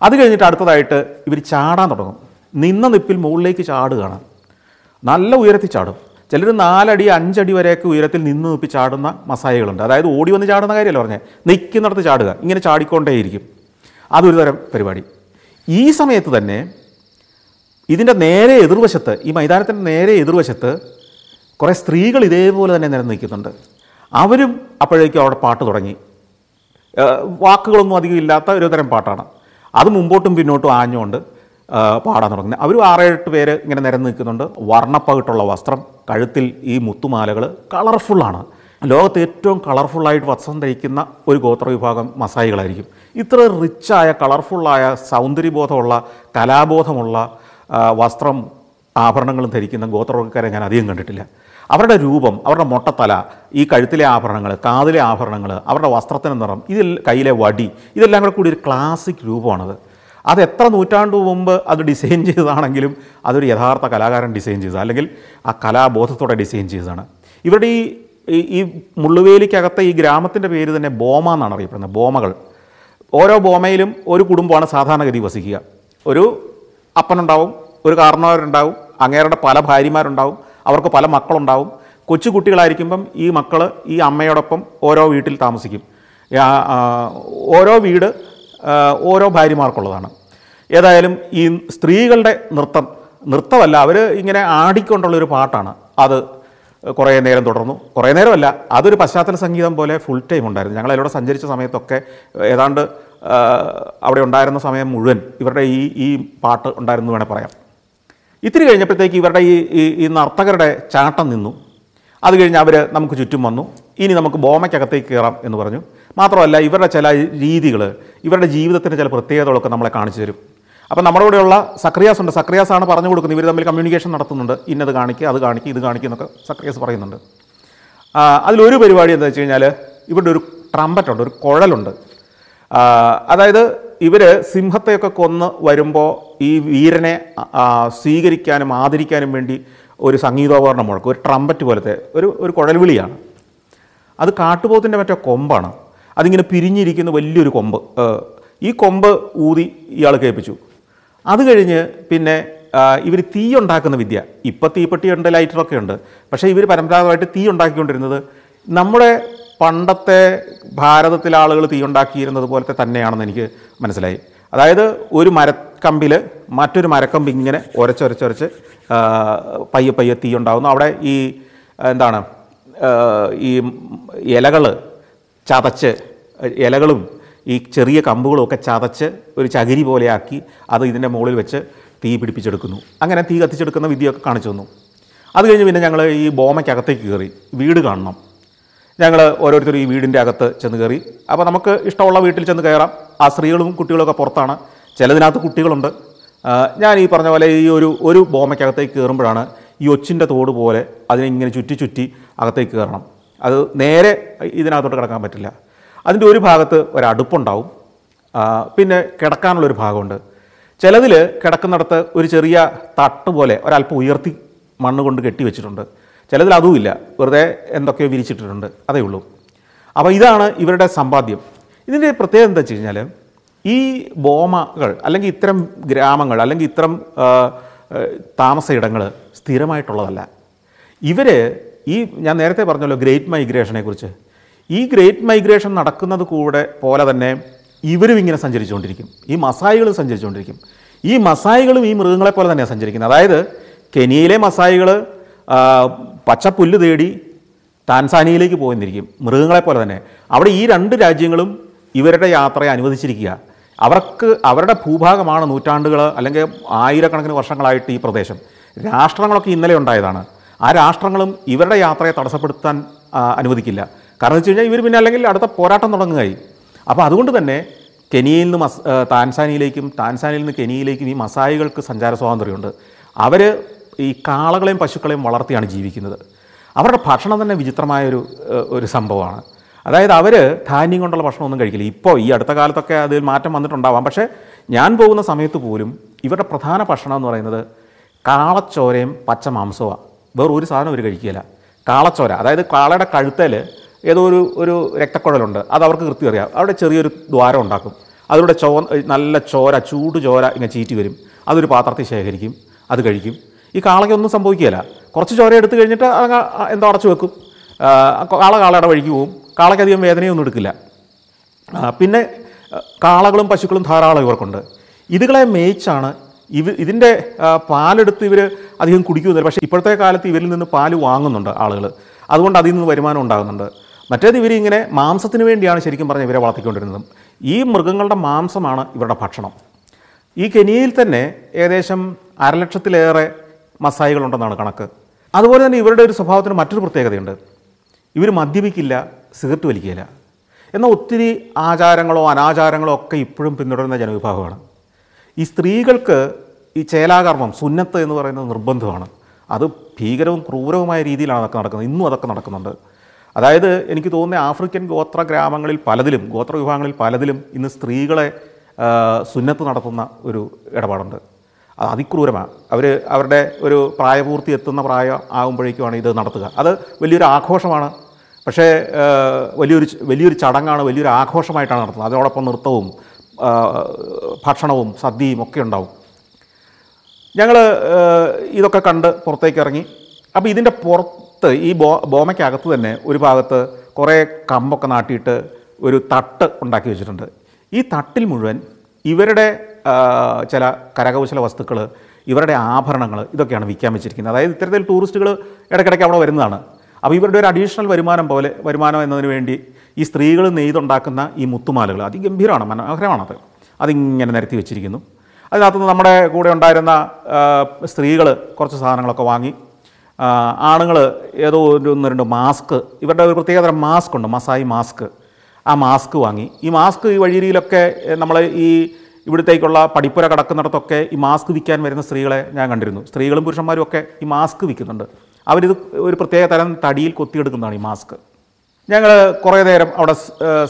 അത് കഴിഞ്ഞിട്ട് അടുത്തതായിട്ട് ഇവർ ചാടാൻ തുടങ്ങും. നിന്ന നിപ്പിൽ മുകളിലേക്ക് ചാടുകയാണ്. നല്ല ഉയരത്തിൽ ചാടും. ചിലർ നാലടി അഞ്ചടി വരെയൊക്കെ ഉയരത്തിൽ നിന്ന് നിപ്പി ചാടുന്ന മസായകളുണ്ട്. അതായത് ഓടി വന്ന് ചാടുന്ന കാര്യമല്ല പറഞ്ഞത് നിൽക്കുന്നിടത്ത് ചാടുക. ഇങ്ങനെ ചാടിക്കൊണ്ടേയിരിക്കും. അതൊരു തരം പരിപാടി. ഈ സമയത്ത് തന്നെ ഇതിന്റെ നേരെ എതിർവശത്ത് ഈ മൈതാനത്തിന്റെ നേരെ എതിർവശത്ത് കുറേ സ്ത്രീകൾ ഇതേപോലെ തന്നെ നിരന്ന് നിൽക്കുന്നുണ്ട് അവരും അപ്പോഴേക്കും അവിടെ പാട്ട് തുടങ്ങി. വാക്കുകളൊന്നും അധികം ഇല്ലാത്ത ഒരു തരം പാട്ടാണ്. അത് മുമ്പോട്ടും പിന്നോട്ടും ആഞ്ഞുകൊണ്ട് പാടാൻ തുടങ്ങുന്നത്. അവരും ആറേഴെട്ട് പേര് ഇങ്ങനെ നിരന്ന് നിൽക്കുന്നുണ്ട് വർണപ്പകിട്ടുള്ള വസ്ത്രം കഴുത്തിൽ ഈ മുത്തുമാലകൾ കളർഫുള്ളാണ് ലോകത്ത് ഏറ്റവും കളർഫുള്ളായിട്ട് വസ്ത്രം ധരിക്കുന്ന ഒരു ഗോത്ര വിഭാഗം മസായികളായിരിക്കും. ഇത്ര റിച്ചായ കളർഫുള്ളായ സൗന്ദര്യബോധമുള്ള കലാബോധമുള്ള വസ്ത്രം ആഭരണങ്ങളും ധരിക്കുന്ന ഗോത്രവർഗക്കാരെ ഞാൻ അധികം കണ്ടിട്ടില്ല. അവരുടെ രൂപം അവരുടെ മൊട്ടത്തല ഈ കഴുത്തിലെ ആഭരണങ്ങൾ കാതിലെ ആഭരണങ്ങൾ അവരുടെ വസ്ത്രത്തിന് നിറം ഇതിൽ കയ്യിലെ വടി ഇതെല്ലാം കൂടെ കൂടി ഒരു ക്ലാസിക് രൂപമാണത്. അത് എത്ര നൂറ്റാണ്ട് മുമ്പ് അത് ഡിസൈൻ ചെയ്തതാണെങ്കിലും അതൊരു യഥാർത്ഥ കലാകാരൻ ഡിസൈൻ ചെയ്തത്. അല്ലെങ്കിൽ ആ കലാബോധത്തോടെ ഡിസൈൻ ചെയ്തതാണ്. ഇവരുടെ ഈ- ഈ മുള്ളുവേലിക്കകത്തെ ഈ ഗ്രാമത്തിന്റെ പേര് തന്നെ ബോമ എന്നാണ് അറിയപ്പെടുന്നത്. ബോമകൾ. ഓരോ ബോമയിലും ഒരു കുടുംബമാണ് സാധാരണഗതി വസിക്കുക. ഒരു അപ്പനുണ്ടാവും ഒരു കാരണവരുണ്ടാവും അങ്ങേരുടെ പല ഭാര്യമാരുണ്ടാവും അവർക്ക് പല മക്കളുണ്ടാവും. കൊച്ചു കുട്ടികളായിരിക്കുമ്പം ഈ മക്കൾ ഈ അമ്മയോടൊപ്പം ഓരോ വീട്ടിൽ താമസിക്കും. ഓരോ വീട് ഓരോ ഭാര്യമാർക്കുള്ളതാണ്. ഏതായാലും ഈ സ്ത്രീകളുടെ നൃത്തം നൃത്തമല്ല അവർ ഇങ്ങനെ ആടിക്കൊണ്ടുള്ളൊരു പാട്ടാണ്. അത് കുറേ നേരം തുടർന്നു. കുറേ നേരമല്ല അതൊരു പശ്ചാത്തല സംഗീതം പോലെ ഫുൾ ടൈം ഉണ്ടായിരുന്നു. ഞങ്ങൾ അതിലൂടെ സഞ്ചരിച്ച സമയത്തൊക്കെ ഏതാണ്ട് അവിടെ ഉണ്ടായിരുന്ന സമയം മുഴുവൻ ഇവരുടെ ഈ ഈ പാട്ട് ഉണ്ടായിരുന്നു വേണേൽ പറയാം. ഇത്തിരി കഴിഞ്ഞപ്പോഴത്തേക്ക് ഇവരുടെ ഈ ഈ നർത്തകരുടെ ചാട്ടം നിന്നു. അത് കഴിഞ്ഞ് അവർ നമുക്ക് ചുറ്റും വന്നു. ഇനി നമുക്ക് ബോമയ്ക്കകത്തേക്ക് കയറാം എന്ന് പറഞ്ഞു. മാത്രമല്ല ഇവരുടെ ചില രീതികൾ ഇവരുടെ ജീവിതത്തിന്റെ ചില പ്രത്യേകതകളൊക്കെ നമ്മളെ കാണിച്ചു തരും. അപ്പം നമ്മുടെ കൂടെയുള്ള സക്രിയാസ് ഉണ്ട്. സക്രിയാസ് ആണ് പറഞ്ഞു കൊടുക്കുന്നത്. ഇവർ തമ്മിൽ കമ്മ്യൂണിക്കേഷൻ നടത്തുന്നുണ്ട്. ഇന്നത് കാണിക്കുക അത് കാണിക്കുക ഇത് കാണിക്കുക എന്നൊക്കെ സക്രിയാസ് പറയുന്നുണ്ട്. അതിലൊരു പരിപാടി എന്താ വെച്ച് കഴിഞ്ഞാൽ ഇവരുടെ ഒരു ട്രംപറ്റുണ്ട് ഒരു കുഴലുണ്ട്. അതായത് ഇവർ സിംഹത്തെയൊക്കെ കൊന്ന് വരുമ്പോൾ ഈ വീരനെ സ്വീകരിക്കാനും ആദരിക്കാനും വേണ്ടി ഒരു സംഗീതോപകരണം മുഴക്കും. ഒരു ട്രംപറ്റ് പോലത്തെ ഒരു ഒരു കുഴൽവിളിയാണ്. അത് കാട്ടുപോത്തിന്റെ മറ്റേ കൊമ്പാണ്. അതിങ്ങനെ പിരിഞ്ഞിരിക്കുന്ന വലിയൊരു കൊമ്പ്. ഈ കൊമ്പ് ഊതി ഇയാൾ കേൾപ്പിച്ചു. അത് കഴിഞ്ഞ് പിന്നെ ഇവർ തീ ഉണ്ടാക്കുന്ന വിദ്യ. ഇപ്പോൾ തീപ്പെട്ടിയുണ്ട് ലൈറ്ററൊക്കെ ഉണ്ട്. പക്ഷേ ഇവർ പരമ്പരാഗതമായിട്ട് തീ ഉണ്ടാക്കിക്കൊണ്ടിരുന്നത് നമ്മുടെ പണ്ടത്തെ ഭാരതത്തിലെ ആളുകൾ തീ ഉണ്ടാക്കിയിരുന്നത് പോലത്തെ തന്നെയാണെന്ന് എനിക്ക് മനസ്സിലായി. അതായത് ഒരു മരക്കമ്പിൽ മറ്റൊരു മരക്കമ്പ് ഇങ്ങനെ ഉരച്ചൊരച്ചൊരച്ച് ആ, പയ്യെ പയ്യെ തീ ഉണ്ടാകുന്നു അവിടെ ഈ എന്താണ് ഈ ഇലകൾ ചതച്ച് ഇലകളും ഈ ചെറിയ കമ്പുകളും ഒക്കെ ചതച്ച് ഒരു ചകിരി പോലെയാക്കി അത് ഇതിന്റെ മുകളിൽ വെച്ച് തീ പിടിപ്പിച്ചെടുക്കുന്നു. അങ്ങനെ തീ കത്തിച്ചെടുക്കുന്ന വിദ്യയൊക്കെ കാണിച്ചു തന്നു. അത് കഴിഞ്ഞ് പിന്നെ ഞങ്ങൾ ഈ ബോമയ്ക്കകത്തേക്ക് കയറി വീട് കാണണം. ഞങ്ങൾ ഓരോരുത്തരും ഈ വീടിന്റെ അകത്ത് ചെന്ന് കയറി. അപ്പോൾ നമുക്ക് ഇഷ്ടമുള്ള വീട്ടിൽ ചെന്ന് കയറാം. ആ സ്ത്രീകളും കുട്ടികളൊക്കെ പുറത്താണ്. ചിലതിനകത്ത് കുട്ടികളുണ്ട്. ഞാൻ ഈ പറഞ്ഞ പോലെ ഈ ഒരു ഒരു ബോമയ്ക്കകത്തേക്ക് കയറുമ്പോഴാണ് ഈ ഒച്ചിന്റെ തോട് പോലെ അതിനെ ഇങ്ങനെ ചുറ്റി ചുറ്റി അകത്തേക്ക് കയറണം. അത് നേരെ ഇതിനകത്തോട്ട് കിടക്കാൻ പറ്റില്ല. അതിന്റെ ഒരു ഭാഗത്ത് ഒരടുപ്പുണ്ടാവും പിന്നെ കിടക്കാനുള്ളൊരു ഭാഗമുണ്ട്. ചിലതിൽ കിടക്കുന്നിടത്ത് ഒരു ചെറിയ തട്ട് പോലെ ഒരല്പം ഉയർത്തി മണ്ണ് കൊണ്ട് കെട്ടി വെച്ചിട്ടുണ്ട്. ചിലതിൽ അതുമില്ല വെറുതെ എന്തൊക്കെയോ വിരിച്ചിട്ടിട്ടുണ്ട്. അതേ ഉള്ളൂ. അപ്പോൾ ഇതാണ് ഇവരുടെ സമ്പാദ്യം. ഇതിന്റെ പ്രത്യേകത എന്താ വെച്ച് കഴിഞ്ഞാൽ ഈ ബോമകൾ അല്ലെങ്കിൽ ഇത്തരം ഗ്രാമങ്ങൾ അല്ലെങ്കിൽ ഇത്തരം ആ, ആ, താമസ ഇടങ്ങൾ സ്ഥിരമായിട്ടുള്ളതല്ല. ഇവർ ഈ ഞാൻ നേരത്തെ പറഞ്ഞല്ലോ ഗ്രേറ്റ് മൈഗ്രേഷനെ കുറിച്ച്. ഈ ഗ്രേറ്റ് മൈഗ്രേഷൻ നടക്കുന്നത് കൂടെ പോലെ തന്നെ ഇവരും ഇങ്ങനെ സഞ്ചരിച്ചുകൊണ്ടിരിക്കും. ഈ മസായികൾ സഞ്ചരിച്ചുകൊണ്ടിരിക്കും. ഈ മസായികളും ഈ മൃഗങ്ങളെ പോലെ തന്നെയാണ് സഞ്ചരിക്കുന്നത്. അതായത് കെനിയയിലെ മസായികൾ പച്ചപ്പുല്ല് തേടി ടാൻസാനിയയിലേക്ക് പോയെന്നിരിക്കും. മൃഗങ്ങളെ പോലെ തന്നെ. അവിടെ ഈ രണ്ട് രാജ്യങ്ങളും ഇവരുടെ യാത്രയെ അനുവദിച്ചിരിക്കുക. അവർക്ക് അവരുടെ ഭൂഭാഗമാണ് നൂറ്റാണ്ടുകൾ അല്ലെങ്കിൽ ആയിരക്കണക്കിന് വർഷങ്ങളായിട്ട് ഈ പ്രദേശം. രാഷ്ട്രങ്ങളൊക്കെ ഇന്നലെ ഉണ്ടായതാണ്. ആ രാഷ്ട്രങ്ങളും ഇവരുടെ യാത്രയെ തടസ്സപ്പെടുത്താൻ അനുവദിക്കില്ല. കാരണം വെച്ച് കഴിഞ്ഞാൽ ഇവർ പിന്നെ അല്ലെങ്കിൽ അടുത്ത പോരാട്ടം തുടങ്ങുകയായി. അപ്പോൾ അതുകൊണ്ട് തന്നെ കെനിയയിൽ നിന്ന് മസ് താൻസാനിയിലേക്കും താൻസാനിയിൽ നിന്ന് കെനിയയിലേക്കും ഈ മസായികൾക്ക് സഞ്ചാര സ്വാതന്ത്ര്യമുണ്ട്. അവർ ഈ കാളകളെയും പശുക്കളെയും വളർത്തിയാണ് ജീവിക്കുന്നത്. അവരുടെ ഭക്ഷണം തന്നെ വിചിത്രമായൊരു ഒരു സംഭവമാണ്. അതായത് അവർ ധാന്യം കൊണ്ടുള്ള ഭക്ഷണമൊന്നും കഴിക്കില്ല. ഇപ്പോൾ ഈ അടുത്ത കാലത്തൊക്കെ അതിൽ മാറ്റം വന്നിട്ടുണ്ടാവാം. പക്ഷേ ഞാൻ പോകുന്ന സമയത്ത് പോലും ഇവരുടെ പ്രധാന ഭക്ഷണം എന്ന് പറയുന്നത് കാളച്ചോരയും പച്ച മാംസവുമാണ് വേറെ ഒരു സാധനം അവർ കഴിക്കുകയില്ല. കാളച്ചോര അതായത് കാളയുടെ കഴുത്തേൽ ഏതോ ഒരു ഒരു രക്തക്കുഴലുണ്ട്. അത് അവർക്ക് കൃത്യം അറിയാം. അവിടെ ചെറിയൊരു ദ്വാരം ഉണ്ടാക്കും. അതിലൂടെ ചോ നല്ല ചോര ചൂട് ചോര ഇങ്ങനെ ചീറ്റി വരും. അതൊരു പാത്രത്തിൽ ശേഖരിക്കും. അത് കഴിക്കും. ഈ കാളയ്ക്കൊന്നും സംഭവിക്കുകയില്ല. കുറച്ച് ചോര എടുത്തു കഴിഞ്ഞിട്ട് എന്തോ അടച്ചു വെക്കും. കാള കാളയുടെ വഴിക്ക് പോവും. കാളയ്ക്കധികം വേദനയൊന്നും എടുക്കില്ല. പിന്നെ കാളകളും പശുക്കളും ധാരാളം ഇവർക്കുണ്ട്. ഇതുകളെ മേയിച്ചാണ് ഇവ ഇതിന്റെ പാലെടുത്ത് ഇവർ അധികം കുടിക്കുന്നില്ല. പക്ഷേ ഇപ്പോഴത്തെ കാലത്ത് ഇവരിൽ നിന്ന് പാൽ വാങ്ങുന്നുണ്ട് ആളുകൾ അതുകൊണ്ട് അതിൽ നിന്ന് വരുമാനം ഉണ്ടാകുന്നുണ്ട്. മറ്റേത് ഇവരിങ്ങനെ മാംസത്തിന് വേണ്ടിയാണ് ശരിക്കും പറഞ്ഞാൽ ഇവരെ വളർത്തിക്കൊണ്ടിരുന്നത്. ഈ മൃഗങ്ങളുടെ മാംസമാണ് ഇവരുടെ ഭക്ഷണം. ഈ കെനിയയിൽ തന്നെ ഏകദേശം അരലക്ഷത്തിലേറെ മസായികളുണ്ടെന്നാണ് കണക്ക്. അതുപോലെ തന്നെ ഇവരുടെ ഒരു സ്വഭാവത്തിന് മറ്റൊരു പ്രത്യേകതയുണ്ട്. ഇവർ മദ്യപിക്കില്ല സിഗരറ്റ് വലിക്കില്ല എന്നാൽ ഒത്തിരി ആചാരങ്ങളോ അനാചാരങ്ങളോ ഒക്കെ ഇപ്പോഴും പിന്തുടരുന്ന ജനവിഭാഗമാണ്. ഈ സ്ത്രീകൾക്ക് ഈ ചേലാകർമ്മം സുന്നത്ത് എന്ന് പറയുന്നത് നിർബന്ധമാണ്. അത് ഭീകരവും ക്രൂരവുമായ രീതിയിലാണ് അതൊക്കെ നടക്കുന്നത്. ഇന്നും അതൊക്കെ നടക്കുന്നുണ്ട്. അതായത് എനിക്ക് തോന്നുന്ന ആഫ്രിക്കൻ ഗോത്ര ഗ്രാമങ്ങളിൽ പലതിലും ഗോത്ര വിഭാഗങ്ങളിൽ പലതിലും ഇന്ന് സ്ത്രീകളെ സുന്നത്ത് നടത്തുന്ന ഒരു ഇടപാടുണ്ട്. അത് അതിക്രൂരമാണ്. അവർ അവരുടെ ഒരു പ്രായപൂർത്തി എത്തുന്ന പ്രായം ആകുമ്പോഴേക്കുമാണ് ഇത് നടത്തുക. അത് വലിയൊരു ആഘോഷമാണ്. പക്ഷേ വലിയൊരു വലിയൊരു ചടങ്ങാണ് വലിയൊരു ആഘോഷമായിട്ടാണ് നടത്തുന്നത്. അതോടൊപ്പം നൃത്തവും ഭക്ഷണവും സദ്യയും ഒക്കെ ഉണ്ടാവും. ഞങ്ങൾ ഇതൊക്കെ കണ്ട് പുറത്തേക്ക് ഇറങ്ങി. അപ്പോൾ ഇതിന്റെ പുറത്ത് ഈ ബോ ബോമയ്ക്കകത്ത് തന്നെ ഒരു ഭാഗത്ത് കുറേ കമ്പൊക്കെ നാട്ടിയിട്ട് ഒരു തട്ട് ഉണ്ടാക്കി വെച്ചിട്ടുണ്ട്. ഈ തട്ടിൽ മുഴുവൻ ഇവരുടെ ചില കരകൗശല വസ്തുക്കൾ ഇവരുടെ ആഭരണങ്ങൾ ഇതൊക്കെയാണ് വിൽക്കാൻ വെച്ചിരിക്കുന്നത്. അതായത് ഇത്തരത്തിൽ ടൂറിസ്റ്റുകൾ ഇടയ്ക്കിടയ്ക്ക് അവിടെ വരുന്നതാണ്. അപ്പോൾ ഇവരുടെ ഒരു അഡീഷണൽ വരുമാനം പോലെ വരുമാനം എന്നതിന് വേണ്ടി ഈ സ്ത്രീകൾ നെയ്തുണ്ടാക്കുന്ന ഈ മുത്തുമാലകൾ അതിഗംഭീരമാണ് മനോഹരമാണത്. അതിങ്ങനെ നിരത്തി വെച്ചിരിക്കുന്നു. അതിനകത്ത് നിന്ന് നമ്മുടെ കൂടെ ഉണ്ടായിരുന്ന സ്ത്രീകൾ കുറച്ച് സാധനങ്ങളൊക്കെ വാങ്ങി ആണുങ്ങൾ ഏതോ ഒരു ഒന്ന് രണ്ട് മാസ്ക് ഇവരുടെ ഒരു പ്രത്യേകതരം മാസ്ക് ഉണ്ട് മസായി മാസ്ക്. ആ മാസ്ക് വാങ്ങി. ഈ മാസ്ക് ഈ വഴിയിലൊക്കെ നമ്മൾ ഈ ഇവിടത്തേക്കുള്ള പടിപ്പുര കടക്കുന്നിടത്തൊക്കെ ഈ മാസ്ക് വിൽക്കാൻ വരുന്ന സ്ത്രീകളെ ഞാൻ കണ്ടിരുന്നു. സ്ത്രീകളും പുരുഷന്മാരും ഒക്കെ ഈ മാസ്ക് വിൽക്കുന്നുണ്ട്. അവരിത് ഒരു പ്രത്യേക തരം തടിയിൽ കൊത്തിയെടുക്കുന്നതാണ് ഈ മാസ്ക്. ഞങ്ങൾ കുറേ നേരം അവിടെ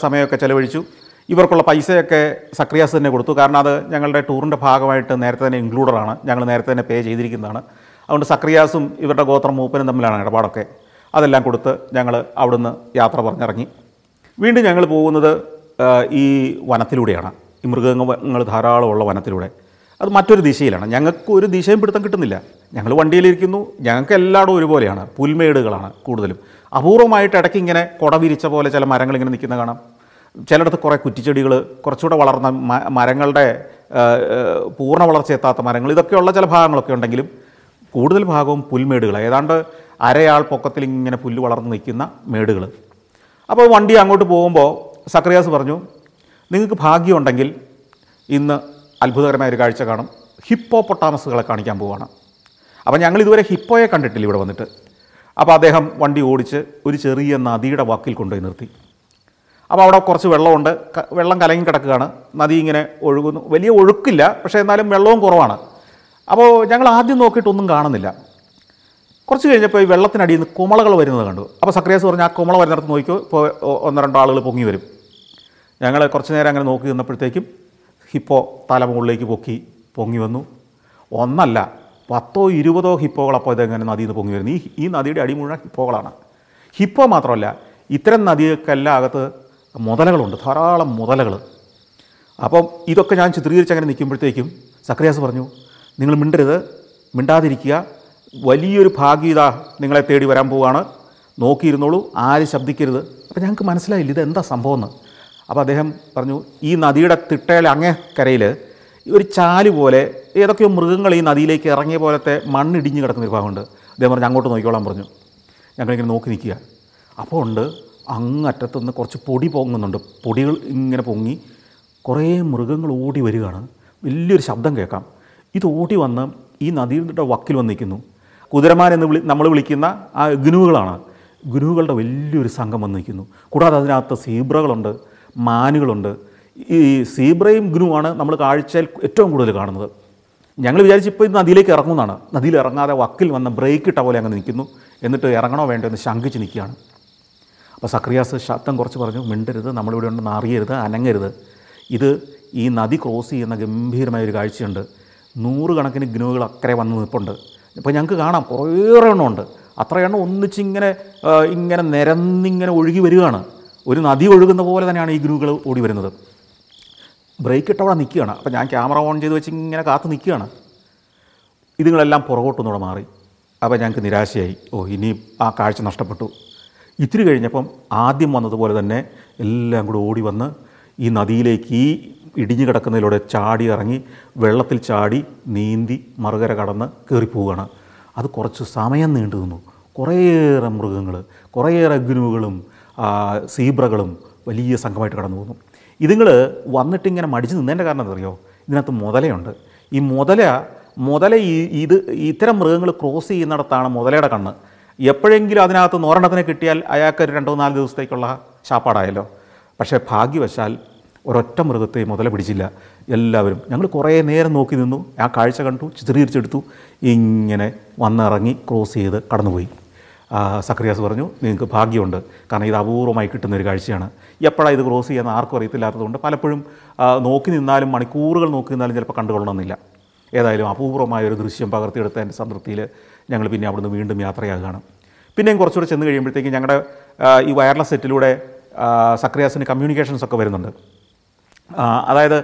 സമയമൊക്കെ ചെലവഴിച്ചു. ഇവർക്കുള്ള പൈസയൊക്കെ സക്രിയാസ് തന്നെ കൊടുത്തു. കാരണം അത് ഞങ്ങളുടെ ടൂറിന്റെ ഭാഗമായിട്ട് നേരത്തെ തന്നെ ഇൻക്ലൂഡറാണ് ഞങ്ങൾ നേരത്തെ തന്നെ പേ ചെയ്തിരിക്കുന്നതാണ്. അതുകൊണ്ട് സക്രിയാസും ഇവരുടെ ഗോത്രം മൂപ്പനും തമ്മിലാണ് ഇടപാടൊക്കെ. അതെല്ലാം കൊടുത്ത് ഞങ്ങൾ അവിടുന്ന് യാത്ര പറഞ്ഞിറങ്ങി. വീണ്ടും ഞങ്ങൾ പോകുന്നത് ഈ വനത്തിലൂടെയാണ്. ഈ മൃഗങ്ങൾ ധാരാളമുള്ള വനത്തിലൂടെ. അത് മറ്റൊരു ദിശയിലാണ്. ഞങ്ങൾക്ക് ഒരു ദിശയും പിടുത്തം കിട്ടുന്നില്ല. ഞങ്ങൾ വണ്ടിയിലിരിക്കുന്നു. ഞങ്ങൾക്ക് എല്ലായിടും ഒരുപോലെയാണ്. പുൽമേടുകളാണ് കൂടുതലും. അപൂർവമായിട്ട് ഇടയ്ക്ക് ഇങ്ങനെ കുട വിരിച്ച പോലെ ചില മരങ്ങൾ ഇങ്ങനെ നിൽക്കുന്ന കാണാം. ചിലയിടത്ത് കുറേ കുറ്റിച്ചെടികൾ കുറച്ചുകൂടെ വളർന്ന മരങ്ങളുടെ പൂർണ വളർച്ച എത്താത്ത മരങ്ങൾ ഇതൊക്കെയുള്ള ചില ഭാഗങ്ങളൊക്കെ ഉണ്ടെങ്കിലും കൂടുതൽ ഭാഗവും പുൽമേടുകൾ ഏതാണ്ട് അരയാൾ പൊക്കത്തിൽ ഇങ്ങനെ പുല്ല് വളർന്ന് നിൽക്കുന്ന മേടുകൾ. അപ്പോൾ വണ്ടി അങ്ങോട്ട് പോകുമ്പോൾ സക്രിയാസ് പറഞ്ഞു നിങ്ങൾക്ക് ഭാഗ്യമുണ്ടെങ്കിൽ ഇന്ന് അത്ഭുതകരമായ ഒരു കാഴ്ച കാണും. ഹിപ്പോ പൊട്ടാമസുകളെ കാണിക്കാൻ പോവുകയാണ് അപ്പോൾ ഞങ്ങൾ ഇതുവരെ ഹിപ്പോയെ കണ്ടിട്ടില്ല ഇവിടെ വന്നിട്ട്. അപ്പോൾ അദ്ദേഹം വണ്ടി ഓടിച്ച് ഒരു ചെറിയ നദിയുടെ വാക്കിൽ കൊണ്ടുപോയി നിർത്തി. അപ്പോൾ അവിടെ കുറച്ച് വെള്ളമുണ്ട്. വെള്ളം കലങ്ങി കിടക്കുകയാണ്. നദി ഇങ്ങനെ ഒഴുകുന്നു. വലിയ ഒഴുക്കില്ല പക്ഷേ എന്നാലും വെള്ളവും കുറവാണ്. അപ്പോൾ ഞങ്ങൾ ആദ്യം നോക്കിയിട്ടൊന്നും കാണുന്നില്ല. കുറച്ച് കഴിഞ്ഞപ്പോൾ ഈ വെള്ളത്തിനടിയിൽ നിന്ന് കുമളകൾ വരുന്നത് കണ്ടു. അപ്പോൾ സക്രിയാസ് പറഞ്ഞു ആ കുമള വരുന്നിടത്ത് നോക്കിയോ ഇപ്പോൾ ഒന്ന് രണ്ടോ ആളുകൾ പൊങ്ങി വരും. ഞങ്ങൾ കുറച്ച് നേരം അങ്ങനെ നോക്കി നിന്നപ്പോഴത്തേക്കും ഹിപ്പോ തല മുകളിലേക്ക് പൊക്കി പൊങ്ങി വന്നു. ഒന്നല്ല പത്തോ ഇരുപതോ ഹിപ്പോകളപ്പോൾ ഇതെങ്ങനെ നദിയിൽ നിന്ന് പൊങ്ങി വരുന്നു? ഈ ഈ നദിയുടെ അടി മുഴുവൻ ഹിപ്പോകളാണ്. ഹിപ്പോ മാത്രമല്ല ഇത്തരം നദികൾക്കെല്ലാം അകത്ത് മുതലകളുണ്ട് ധാരാളം മുതലകൾ അപ്പം ഇതൊക്കെ ഞാൻ ചിത്രീകരിച്ച് അങ്ങനെ നിൽക്കുമ്പോഴത്തേക്കും സക്രിയാസ് പറഞ്ഞു നിങ്ങൾ മിണ്ടരുത് മിണ്ടാതിരിക്കുക. വലിയൊരു ഭാഗ്യത നിങ്ങളെ തേടി വരാൻ പോവുകയാണ് നോക്കിയിരുന്നോളൂ ആര് ശബ്ദിക്കരുത്. അപ്പോൾ ഞങ്ങൾക്ക് മനസ്സിലായില്ല ഇത് എന്താ സംഭവം എന്ന്. അപ്പോൾ അദ്ദേഹം പറഞ്ഞു ഈ നദിയുടെ തിട്ടയിലെ അങ്ങേ കരയിൽ ഒരു ചാൽ പോലെ ഏതൊക്കെയോ മൃഗങ്ങൾ ഈ നദിയിലേക്ക് ഇറങ്ങിയ പോലത്തെ മണ്ണിടിഞ്ഞ് കിടക്കുന്ന ഒരു ഭാഗമുണ്ട്. അദ്ദേഹം പറഞ്ഞു അങ്ങോട്ട് നോക്കിക്കോളാൻ പറഞ്ഞു. ഞങ്ങളിങ്ങനെ നോക്കി നിൽക്കുക. അപ്പോൾ ഉണ്ട് അങ്ങറ്റത്തുനിന്ന് കുറച്ച് പൊടി പൊങ്ങുന്നുണ്ട്. പൊടികൾ ഇങ്ങനെ പൊങ്ങി കുറേ മൃഗങ്ങൾ ഓടി വരികയാണ്. വലിയൊരു ശബ്ദം കേൾക്കാം. ഇത് ഓടി വന്ന് ഈ നദിയുടെ വക്കിൽ വന്ന് നിൽക്കുന്നു. കുതിരമാരെന്ന് വിളി നമ്മൾ വിളിക്കുന്ന ആ ഗുനുവുകളാണ് ഗുനുവുകളുടെ വലിയൊരു സംഘം വന്ന് നിൽക്കുന്നു. കൂടാതെ അതിനകത്ത് സീബ്രകളുണ്ട്. മാനുകളുണ്ട്. ഈ സീബ്രയും ഗുനുവാണ് നമ്മൾ കാഴ്ചയിൽ ഏറ്റവും കൂടുതൽ കാണുന്നത്. ഞങ്ങൾ വിചാരിച്ച് ഇപ്പോൾ ഇത് നദിയിലേക്ക് ഇറങ്ങുന്നതാണ്. നദിയിൽ ഇറങ്ങാതെ വക്കിൽ വന്ന ബ്രേക്ക് ഇട്ട പോലെ അങ്ങ് നിൽക്കുന്നു. എന്നിട്ട് ഇറങ്ങണോ വേണ്ടോ എന്ന് ശങ്കിച്ച് നിൽക്കുകയാണ്. അപ്പോൾ സക്രിയാസ് ശബ്ദം കുറച്ച് പറഞ്ഞു മിണ്ടരുത് നമ്മളിവിടെ ഉണ്ടെന്ന് അറിയരുത് അനങ്ങരുത്. ഇത് ഈ നദി ക്രോസ് ചെയ്യുന്ന ഗംഭീരമായ ഒരു കാഴ്ചയുണ്ട്. നൂറുകണക്കിന് ഗ്നുവുകൾ അക്കരെ വന്ന് നിൽപ്പുണ്ട്. ഇപ്പോൾ ഞങ്ങൾക്ക് കാണാം കുറേ എണ്ണം ഉണ്ട്. അത്ര എണ്ണം ഒന്നിച്ചിങ്ങനെ ഇങ്ങനെ നിരന്നിങ്ങനെ ഒഴുകി വരികയാണ്. ഒരു നദി ഒഴുകുന്ന പോലെ തന്നെയാണ് ഈ ഗ്രൂകൾ ഓടി വരുന്നത്. ബ്രേക്ക് ഇട്ട് അവിടെ നിൽക്കുകയാണ്. അപ്പോൾ ഞാൻ ക്യാമറ ഓൺ ചെയ്ത് വെച്ച് ഇങ്ങനെ കാത്തു നിൽക്കുകയാണ്. ഇതുങ്ങളെല്ലാം പുറകോട്ടൊന്നുകൂടെ മാറി. അപ്പോൾ ഞങ്ങൾക്ക് നിരാശയായി. ഓ ഇനി ആ കാഴ്ച നഷ്ടപ്പെട്ടു. ഇത്തിരി കഴിഞ്ഞപ്പം ആദ്യം വന്നതുപോലെ തന്നെ എല്ലാം കൂടെ ഓടി വന്ന് ഈ നദിയിലേക്ക് ഈ ഇടിഞ്ഞു കിടക്കുന്നതിലൂടെ ചാടി ഇറങ്ങി വെള്ളത്തിൽ ചാടി നീന്തി മറുകര കടന്ന് കയറിപ്പോവുകയാണ് അത് കുറച്ച് സമയം നീണ്ടു നിന്നു. കുറേയേറെ മൃഗങ്ങൾ കുറേയേറെ ഗ്നുവുകളും സീബ്രകളും വലിയ സംഘമായിട്ട് കടന്നു പോകുന്നു. ഇതുങ്ങൾ വന്നിട്ടിങ്ങനെ മടിച്ച് നിന്നതിന്റെ കാരണം എന്തറിയോ ഇതിനകത്ത് മുതലയുണ്ട്. ഈ മുതല മുതല ഈ ഇത് ഇത്തരം മൃഗങ്ങൾ ക്രോസ് ചെയ്യുന്നിടത്താണ് മുതലയുടെ കണ്ണ്. എപ്പോഴെങ്കിലും അതിനകത്ത് നോരണത്തിനെ കിട്ടിയാൽ അയാൾക്ക് ഒരു രണ്ടോ നാല് ദിവസത്തേക്കുള്ള ശാപ്പാടായല്ലോ. പക്ഷേ ഭാഗ്യവശാൽ ഒരൊറ്റ മൃഗത്തെ മുതല പിടിച്ചില്ല. എല്ലാവരും ഞങ്ങൾ കുറേ നേരം നോക്കി നിന്നു. ആ കാഴ്ച കണ്ടു ചിത്രീകരിച്ചെടുത്തു. ഇങ്ങനെ വന്നിറങ്ങി ക്രോസ് ചെയ്ത് കടന്നുപോയി. സക്രിയാസ് പറഞ്ഞു നിങ്ങൾക്ക് ഭാഗ്യമുണ്ട്. കാരണം ഇത് അപൂർവമായി കിട്ടുന്ന ഒരു കാഴ്ചയാണ്. എപ്പോഴാണ് ഇത് ക്രോസ് ചെയ്യാൻ ആർക്കും അറിയത്തില്ലാത്തതുകൊണ്ട് പലപ്പോഴും നോക്കി നിന്നാലും മണിക്കൂറുകൾ നോക്കി നിന്നാലും ചിലപ്പോൾ കണ്ടുകൊള്ളണമെന്നില്ല. ഏതായാലും അപൂർവമായ ഒരു ദൃശ്യം പകർത്തിയെടുത്തതിന്റെ സംതൃപ്തിയിൽ ഞങ്ങൾ പിന്നെ അവിടുന്ന് വീണ്ടും യാത്രയാകുകയാണ്. പിന്നെയും കുറച്ചുകൂടെ ചെന്ന് കഴിയുമ്പോഴത്തേക്കും ഞങ്ങളുടെ ഈ വയർലെസ് സെറ്റിലൂടെ സക്രിയാസിന് കമ്മ്യൂണിക്കേഷൻസ് ഒക്കെ വരുന്നുണ്ട്. അതായത്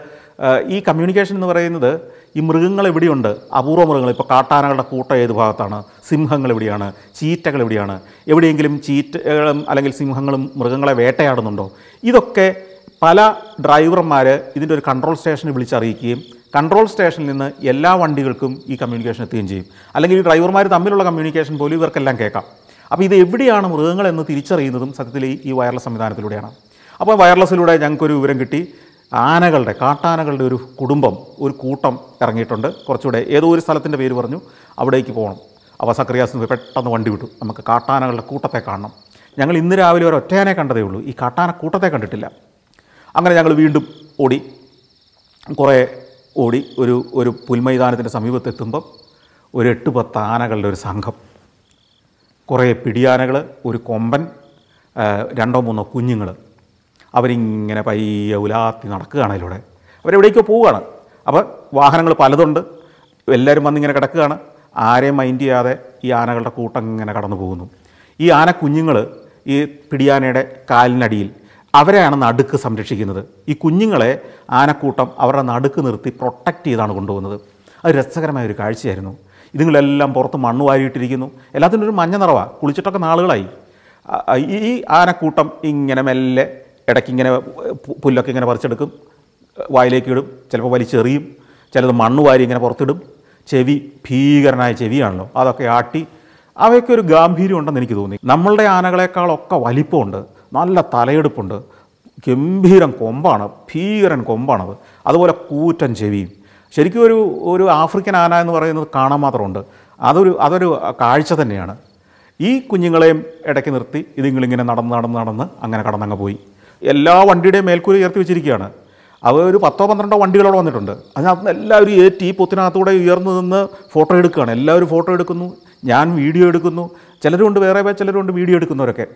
ഈ കമ്മ്യൂണിക്കേഷൻ എന്ന് പറയുന്നത് ഈ മൃഗങ്ങൾ എവിടെയുണ്ട്? അപൂർവ മൃഗങ്ങൾ. ഇപ്പോൾ കാട്ടാനകളുടെ കൂട്ടം ഏത് ഭാഗത്താണ്? സിംഹങ്ങൾ എവിടെയാണ്? ചീറ്റകൾ എവിടെയാണ്? എവിടെയെങ്കിലും ചീറ്റകളും അല്ലെങ്കിൽ സിംഹങ്ങളും മൃഗങ്ങളെ വേട്ടയാടുന്നുണ്ടോ? ഇതൊക്കെ പല ഡ്രൈവർമാർ ഇതിന്റെ ഒരു കൺട്രോൾ സ്റ്റേഷനിൽ വിളിച്ചറിയിക്കുകയും കൺട്രോൾ സ്റ്റേഷനിൽ നിന്ന് എല്ലാ വണ്ടികൾക്കും ഈ കമ്മ്യൂണിക്കേഷൻ എത്തുകയും ചെയ്യും. അല്ലെങ്കിൽ ഈ ഡ്രൈവർമാർ തമ്മിലുള്ള കമ്മ്യൂണിക്കേഷൻ പോലും ഇവർക്കെല്ലാം കേൾക്കാം. അപ്പോൾ ഇത് എവിടെയാണ് മൃഗങ്ങളെന്ന് തിരിച്ചറിയുന്നതും സത്യത്തിൽ ഈ- വയർലെസ് സംവിധാനത്തിലൂടെയാണ്. അപ്പോൾ വയർലെസ്സിലൂടെ ഞങ്ങൾക്കൊരു വിവരം കിട്ടി. ആനകളുടെ കാട്ടാനകളുടെ ഒരു കുടുംബം ഒരു കൂട്ടം ഇറങ്ങിയിട്ടുണ്ട്. കുറച്ചുകൂടെ ഏതോ ഒരു സ്ഥലത്തിന്റെ പേര് പറഞ്ഞു അവിടേക്ക് പോകണം. അപ്പോൾ സക്രിയാസ് പെട്ടെന്ന് വണ്ടി വിട്ടു. നമുക്ക് കാട്ടാനകളുടെ കൂട്ടത്തെ കാണണം. ഞങ്ങൾ ഇന്ന് രാവിലെ ഒരു ഒറ്റയാനെ കണ്ടതേ ഉള്ളൂ. ഈ കാട്ടാന കൂട്ടത്തെ കണ്ടിട്ടില്ല. അങ്ങനെ ഞങ്ങൾ വീണ്ടും ഓടി. കുറേ ഓടി. ഒരു ഒരു പുൽമൈതാനത്തിന്റെ സമീപത്തെത്തുമ്പം ഒരു എട്ട് പത്ത് ആനകളുടെ ഒരു സംഘം. കുറേ പിടിയാനകൾ ഒരു കൊമ്പൻ രണ്ടോ മൂന്നോ കുഞ്ഞുങ്ങൾ അവരിങ്ങനെ പയ്യെ ഉലാത്തി നടക്കുകയാണ് അതിലൂടെ. അവരെവിടേക്കോ പോവുകയാണ്. അപ്പോൾ വാഹനങ്ങൾ പലതുണ്ട്. എല്ലാവരും വന്നിങ്ങനെ കിടക്കുകയാണ്. ആരെയും മൈൻഡ് ചെയ്യാതെ ഈ ആനകളുടെ കൂട്ടം ഇങ്ങനെ കടന്നു പോകുന്നു. ഈ ആന കുഞ്ഞുങ്ങൾ ഈ പിടിയാനയുടെ കാലിനടിയിൽ അവരെയാണ് നടുക്ക് സംരക്ഷിക്കുന്നത്. ഈ കുഞ്ഞുങ്ങളെ ആനക്കൂട്ടം അവരുടെ നടുക്ക് നിർത്തി പ്രൊട്ടക്റ്റ് ചെയ്താണ് കൊണ്ടുപോകുന്നത്. അത് രസകരമായ ഒരു കാഴ്ചയായിരുന്നു. ഇതുങ്ങളെല്ലാം പുറത്ത് മണ്ണ് വാരിയിട്ടിരിക്കുന്നു. എല്ലാത്തിനും ഒരു മഞ്ഞ നിറവാണ് കുളിച്ചിട്ടൊക്കെ നാളുകളായി. ഈ ആനക്കൂട്ടം ഇങ്ങനെ മെല്ലെ ഇടയ്ക്കിങ്ങനെ പുല്ലൊക്കെ ഇങ്ങനെ പറിച്ചെടുക്കും. വായിലേക്ക് ഇടും. ചിലപ്പോൾ വലിച്ചെറിയും ചിലത് മണ്ണ് വാരി ഇങ്ങനെ പുറത്തിടും. ചെവി ഭീകരനായ ചെവിയാണല്ലോ. അതൊക്കെ ആട്ടി അവയൊക്കെ ഒരു ഗാംഭീര്യം ഉണ്ടെന്ന് എനിക്ക് തോന്നി. നമ്മളുടെ ആനകളെക്കാളൊക്കെ വലിപ്പമുണ്ട്. നല്ല തലയെടുപ്പുണ്ട്. ഗംഭീരം കൊമ്പാണ്. ഭീകരൻ കൊമ്പാണത്. അതുപോലെ കൂറ്റൻ ചെവിയും. ശരിക്കും ഒരു ഒരു ആഫ്രിക്കൻ ആന എന്ന് പറയുന്നത് കാണാൻ മാത്രമുണ്ട്. അതൊരു അതൊരു കാഴ്ച തന്നെയാണ്. ഈ കുഞ്ഞുങ്ങളെയും ഇടയ്ക്ക് നിർത്തി ഇതിങ്ങളിങ്ങനെ നടന്ന് നടന്ന് നടന്ന് അങ്ങനെ കടന്നങ്ങ് പോയി. എല്ലാ വണ്ടിയുടെയും മേൽക്കൂര ഉയർത്തി വെച്ചിരിക്കുകയാണ്. അവ ഒരു പത്തോ പന്ത്രണ്ടോ വണ്ടികളോട് വന്നിട്ടുണ്ട്. അതിനകത്ത് എല്ലാവരും ഏറ്റി പൊത്തിനകത്തൂടെ ഉയർന്നു നിന്ന് ഫോട്ടോ എടുക്കുകയാണ്. എല്ലാവരും ഫോട്ടോ എടുക്കുന്നു. ഞാൻ വീഡിയോ എടുക്കുന്നു. ചിലരുണ്ട് വേറെ ചിലരുണ്ട് വീഡിയോ എടുക്കുന്നവരൊക്കെ.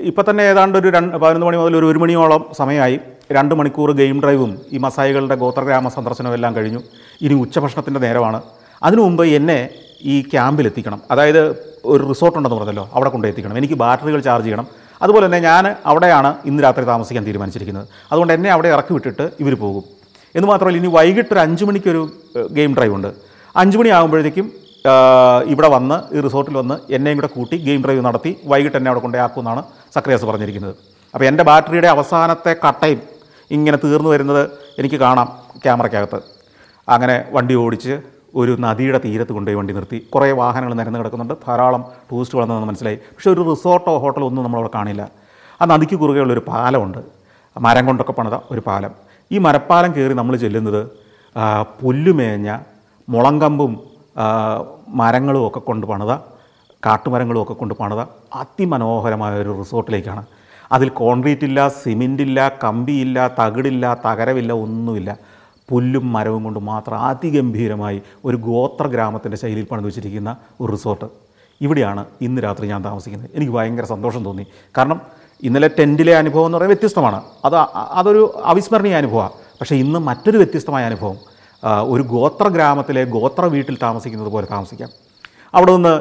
ഇപ്പം തന്നെ ഏതാണ്ട് ഒരു രണ്ട് പതിനൊന്ന് മണി മുതൽ ഒരു ഒരു മണിയോളം സമയമായി. രണ്ട് മണിക്കൂർ ഗെയിം ഡ്രൈവും ഈ മസായികളുടെ ഗോത്രഗ്രാമ സന്ദർശനവും എല്ലാം കഴിഞ്ഞു. ഇനി ഉച്ചഭക്ഷണത്തിന്റെ നേരമാണ്. അതിനു മുമ്പ് എന്നെ ഈ ക്യാമ്പിൽ എത്തിക്കണം അതായത് ഒരു റിസോർട്ട് ഉണ്ടെന്ന് പറഞ്ഞല്ലോ. അവിടെ കൊണ്ടെത്തിക്കണം എനിക്ക് ബാറ്ററികൾ ചാർജ് ചെയ്യണം. അതുപോലെ തന്നെ ഞാൻ അവിടെയാണ് ഇന്ന് രാത്രി താമസിക്കാൻ തീരുമാനിച്ചിരിക്കുന്നത്. അതുകൊണ്ട് എന്നെ അവിടെ ഇറക്കി വിട്ടിട്ട് ഇവർ പോകും. എന്ന് മാത്രമല്ല ഇനി വൈകിട്ട് ഒരു അഞ്ച് മണിക്കൊരു ഗെയിം ഡ്രൈവ് ഉണ്ട്. അഞ്ച് ആഹ്, ഇവിടെ വന്ന് ഈ റിസോർട്ടിൽ വന്ന് എന്നെയും കൂടെ കൂട്ടി ഗെയിം ഡ്രൈവ് നടത്തി വൈകിട്ട് എന്നെ അവിടെ കൊണ്ടുപോയാക്കുമെന്നാണ് സക്രിയാസ് പറഞ്ഞിരിക്കുന്നത്. അപ്പോൾ എന്റെ ബാറ്ററിയുടെ അവസാനത്തെ കട്ടയും ഇങ്ങനെ തീർന്നു വരുന്നത് എനിക്ക് കാണാം ക്യാമറയ്ക്കകത്ത്. അങ്ങനെ വണ്ടി ഓടിച്ച് ഒരു നദിയുടെ തീരത്ത് കൊണ്ടുപോയി വണ്ടി നിർത്തി. കുറേ വാഹനങ്ങൾ നിരന്ന് കിടക്കുന്നുണ്ട്. ധാരാളം ടൂറിസ്റ്റ് വന്നതെന്ന് മനസ്സിലായി. പക്ഷേ ഒരു റിസോർട്ടോ ഹോട്ടലോ ഒന്നും നമ്മളവിടെ കാണില്ല. ആ നദിക്ക് കുറുകെയുള്ള ഒരു പാലമുണ്ട്. മരം കൊണ്ടൊക്കെ പണിത ഒരു പാലം. ഈ മരപ്പാലം കയറി നമ്മൾ ചെല്ലുന്നത് പുല്ലുമേഞ്ഞ മുളങ്കമ്പും മരങ്ങളും ഒക്കെ കൊണ്ട് പണിത കാട്ടുമരങ്ങളും ഒക്കെ കൊണ്ട് പണിത അതിമനോഹരമായ ഒരു റിസോർട്ടിലേക്കാണ്. അതിൽ കോൺക്രീറ്റ് ഇല്ല സിമെന്റ് ഇല്ല കമ്പിയില്ല തകിടില്ല തകരവില്ല ഒന്നുമില്ല. പുല്ലും മരവും കൊണ്ട് മാത്രം അതിഗംഭീരമായി ഒരു ഗോത്ര ഗ്രാമത്തിന്റെ ശൈലിയിൽ പണിത് വെച്ചിരിക്കുന്ന ഒരു റിസോർട്ട്. ഇവിടെയാണ് ഇന്ന് രാത്രി ഞാൻ താമസിക്കുന്നത്. എനിക്ക് ഭയങ്കര സന്തോഷം തോന്നി. കാരണം ഇന്നലെ ടെന്റിലെ അനുഭവം എന്ന് പറയുന്നത് വ്യത്യസ്തമാണ്. അത് അതൊരു അവിസ്മരണീയ അനുഭവമാണ്. പക്ഷേ ഇന്ന് മറ്റൊരു വ്യത്യസ്തമായ അനുഭവം. ഒരു ഗോത്ര ഗ്രാമത്തിലെ ഗോത്ര വീട്ടിൽ താമസിക്കുന്നത് പോലെ താമസിക്കാം. അവിടെ നിന്ന്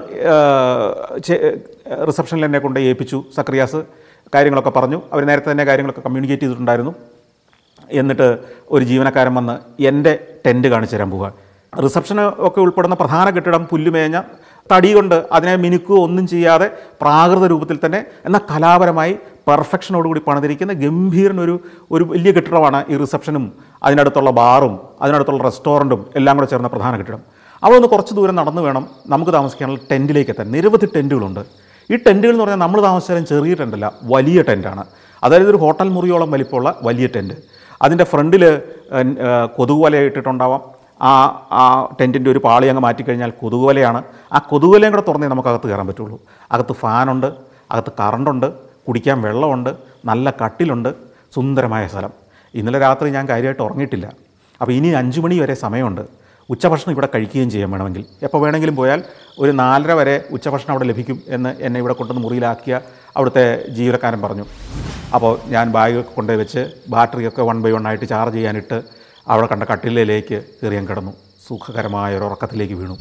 റിസപ്ഷനിൽ എന്നെ കൊണ്ട് ഏൽപ്പിച്ചു സക്രിയാസ്. കാര്യങ്ങളൊക്കെ പറഞ്ഞു. അവർ നേരത്തെ തന്നെ കാര്യങ്ങളൊക്കെ കമ്മ്യൂണിക്കേറ്റ് ചെയ്തിട്ടുണ്ടായിരുന്നു. എന്നിട്ട് ഒരു ജീവനക്കാരൻ വന്ന് എന്റെ ടെന്റ് കാണിച്ചു തരാൻ പോവുക. റിസപ്ഷന് ഒക്കെ ഉൾപ്പെടുന്ന പ്രധാന കെട്ടിടം പുല്ലുമേഞ്ഞ തടി കൊണ്ട് അതിനെ മിനുക്കുകയോ ഒന്നും ചെയ്യാതെ പ്രാകൃത രൂപത്തിൽ തന്നെ എന്നാൽ കലാപരമായി പെർഫെക്ഷനോടുകൂടി പണിതിരിക്കുന്ന ഗംഭീരനൊരു ഒരു വലിയ കെട്ടിടമാണ് ഈ റിസപ്ഷനും അതിനടുത്തുള്ള ബാറും അതിനടുത്തുള്ള റെസ്റ്റോറന്റും എല്ലാം കൂടെ ചേർന്ന പ്രധാന കെട്ടിടം. അവിടെ ഒന്ന് കുറച്ച് ദൂരം നടന്നു വേണം നമുക്ക് താമസിക്കാനുള്ള ടെന്റിലേക്ക് എത്താൻ. നിരവധി ടെന്റുകളുണ്ട് ഈ ടെന്റുകൾ എന്ന് പറഞ്ഞാൽ നമ്മൾ താമസിച്ചാലും ചെറിയ ടെന്റല്ല വലിയ ടെന്റാണ് അതായത് ഒരു ഹോട്ടൽ മുറിയോളം വലിപ്പമുള്ള വലിയ ടെന്റ് അതിന്റെ ഫ്രണ്ടിൽ കൊതുകുവല ഇട്ടിട്ടുണ്ടാവാം. ആ ആ ടെന്റിന്റെ ഒരു പാളി അങ്ങ് മാറ്റിക്കഴിഞ്ഞാൽ കൊതുകുവലയാണ്. ആ കൊതുകുവലയും കൂടെ തുറന്നേ നമുക്ക് അകത്ത് കയറാൻ പറ്റുള്ളൂ. അകത്ത് ഫാനുണ്ട് അകത്ത് കറണ്ടുണ്ട് കുടിക്കാൻ വെള്ളമുണ്ട് നല്ല കട്ടിലുണ്ട് സുന്ദരമായ സ്ഥലം. ഇന്നലെ രാത്രി ഞാൻ കാര്യമായിട്ട് ഉറങ്ങിയിട്ടില്ല. അപ്പോൾ ഇനി അഞ്ച് മണി വരെ സമയമുണ്ട്. ഉച്ചഭക്ഷണം ഇവിടെ കഴിക്കുകയും ചെയ്യാൻ വേണമെങ്കിൽ. എപ്പോൾ വേണമെങ്കിലും പോയാൽ ഒരു നാലര വരെ ഉച്ചഭക്ഷണം അവിടെ ലഭിക്കും എന്ന് എന്നെ ഇവിടെ കൊണ്ടുവന്ന് മുറിയിലാക്കിയ അവിടുത്തെ ജീവനക്കാരൻ പറഞ്ഞു. അപ്പോൾ ഞാൻ ബാഗൊക്കെ കൊണ്ടുപോയി വെച്ച് ബാറ്ററിയൊക്കെ വൺ ബൈ വൺ ആയിട്ട് ചാർജ് ചെയ്യാനിട്ട് അവിടെ കണ്ട കട്ടിലിലേക്ക് കയറിയാൻ കിടന്നു. സുഖകരമായ ഒരു ഉറക്കത്തിലേക്ക് വീണു.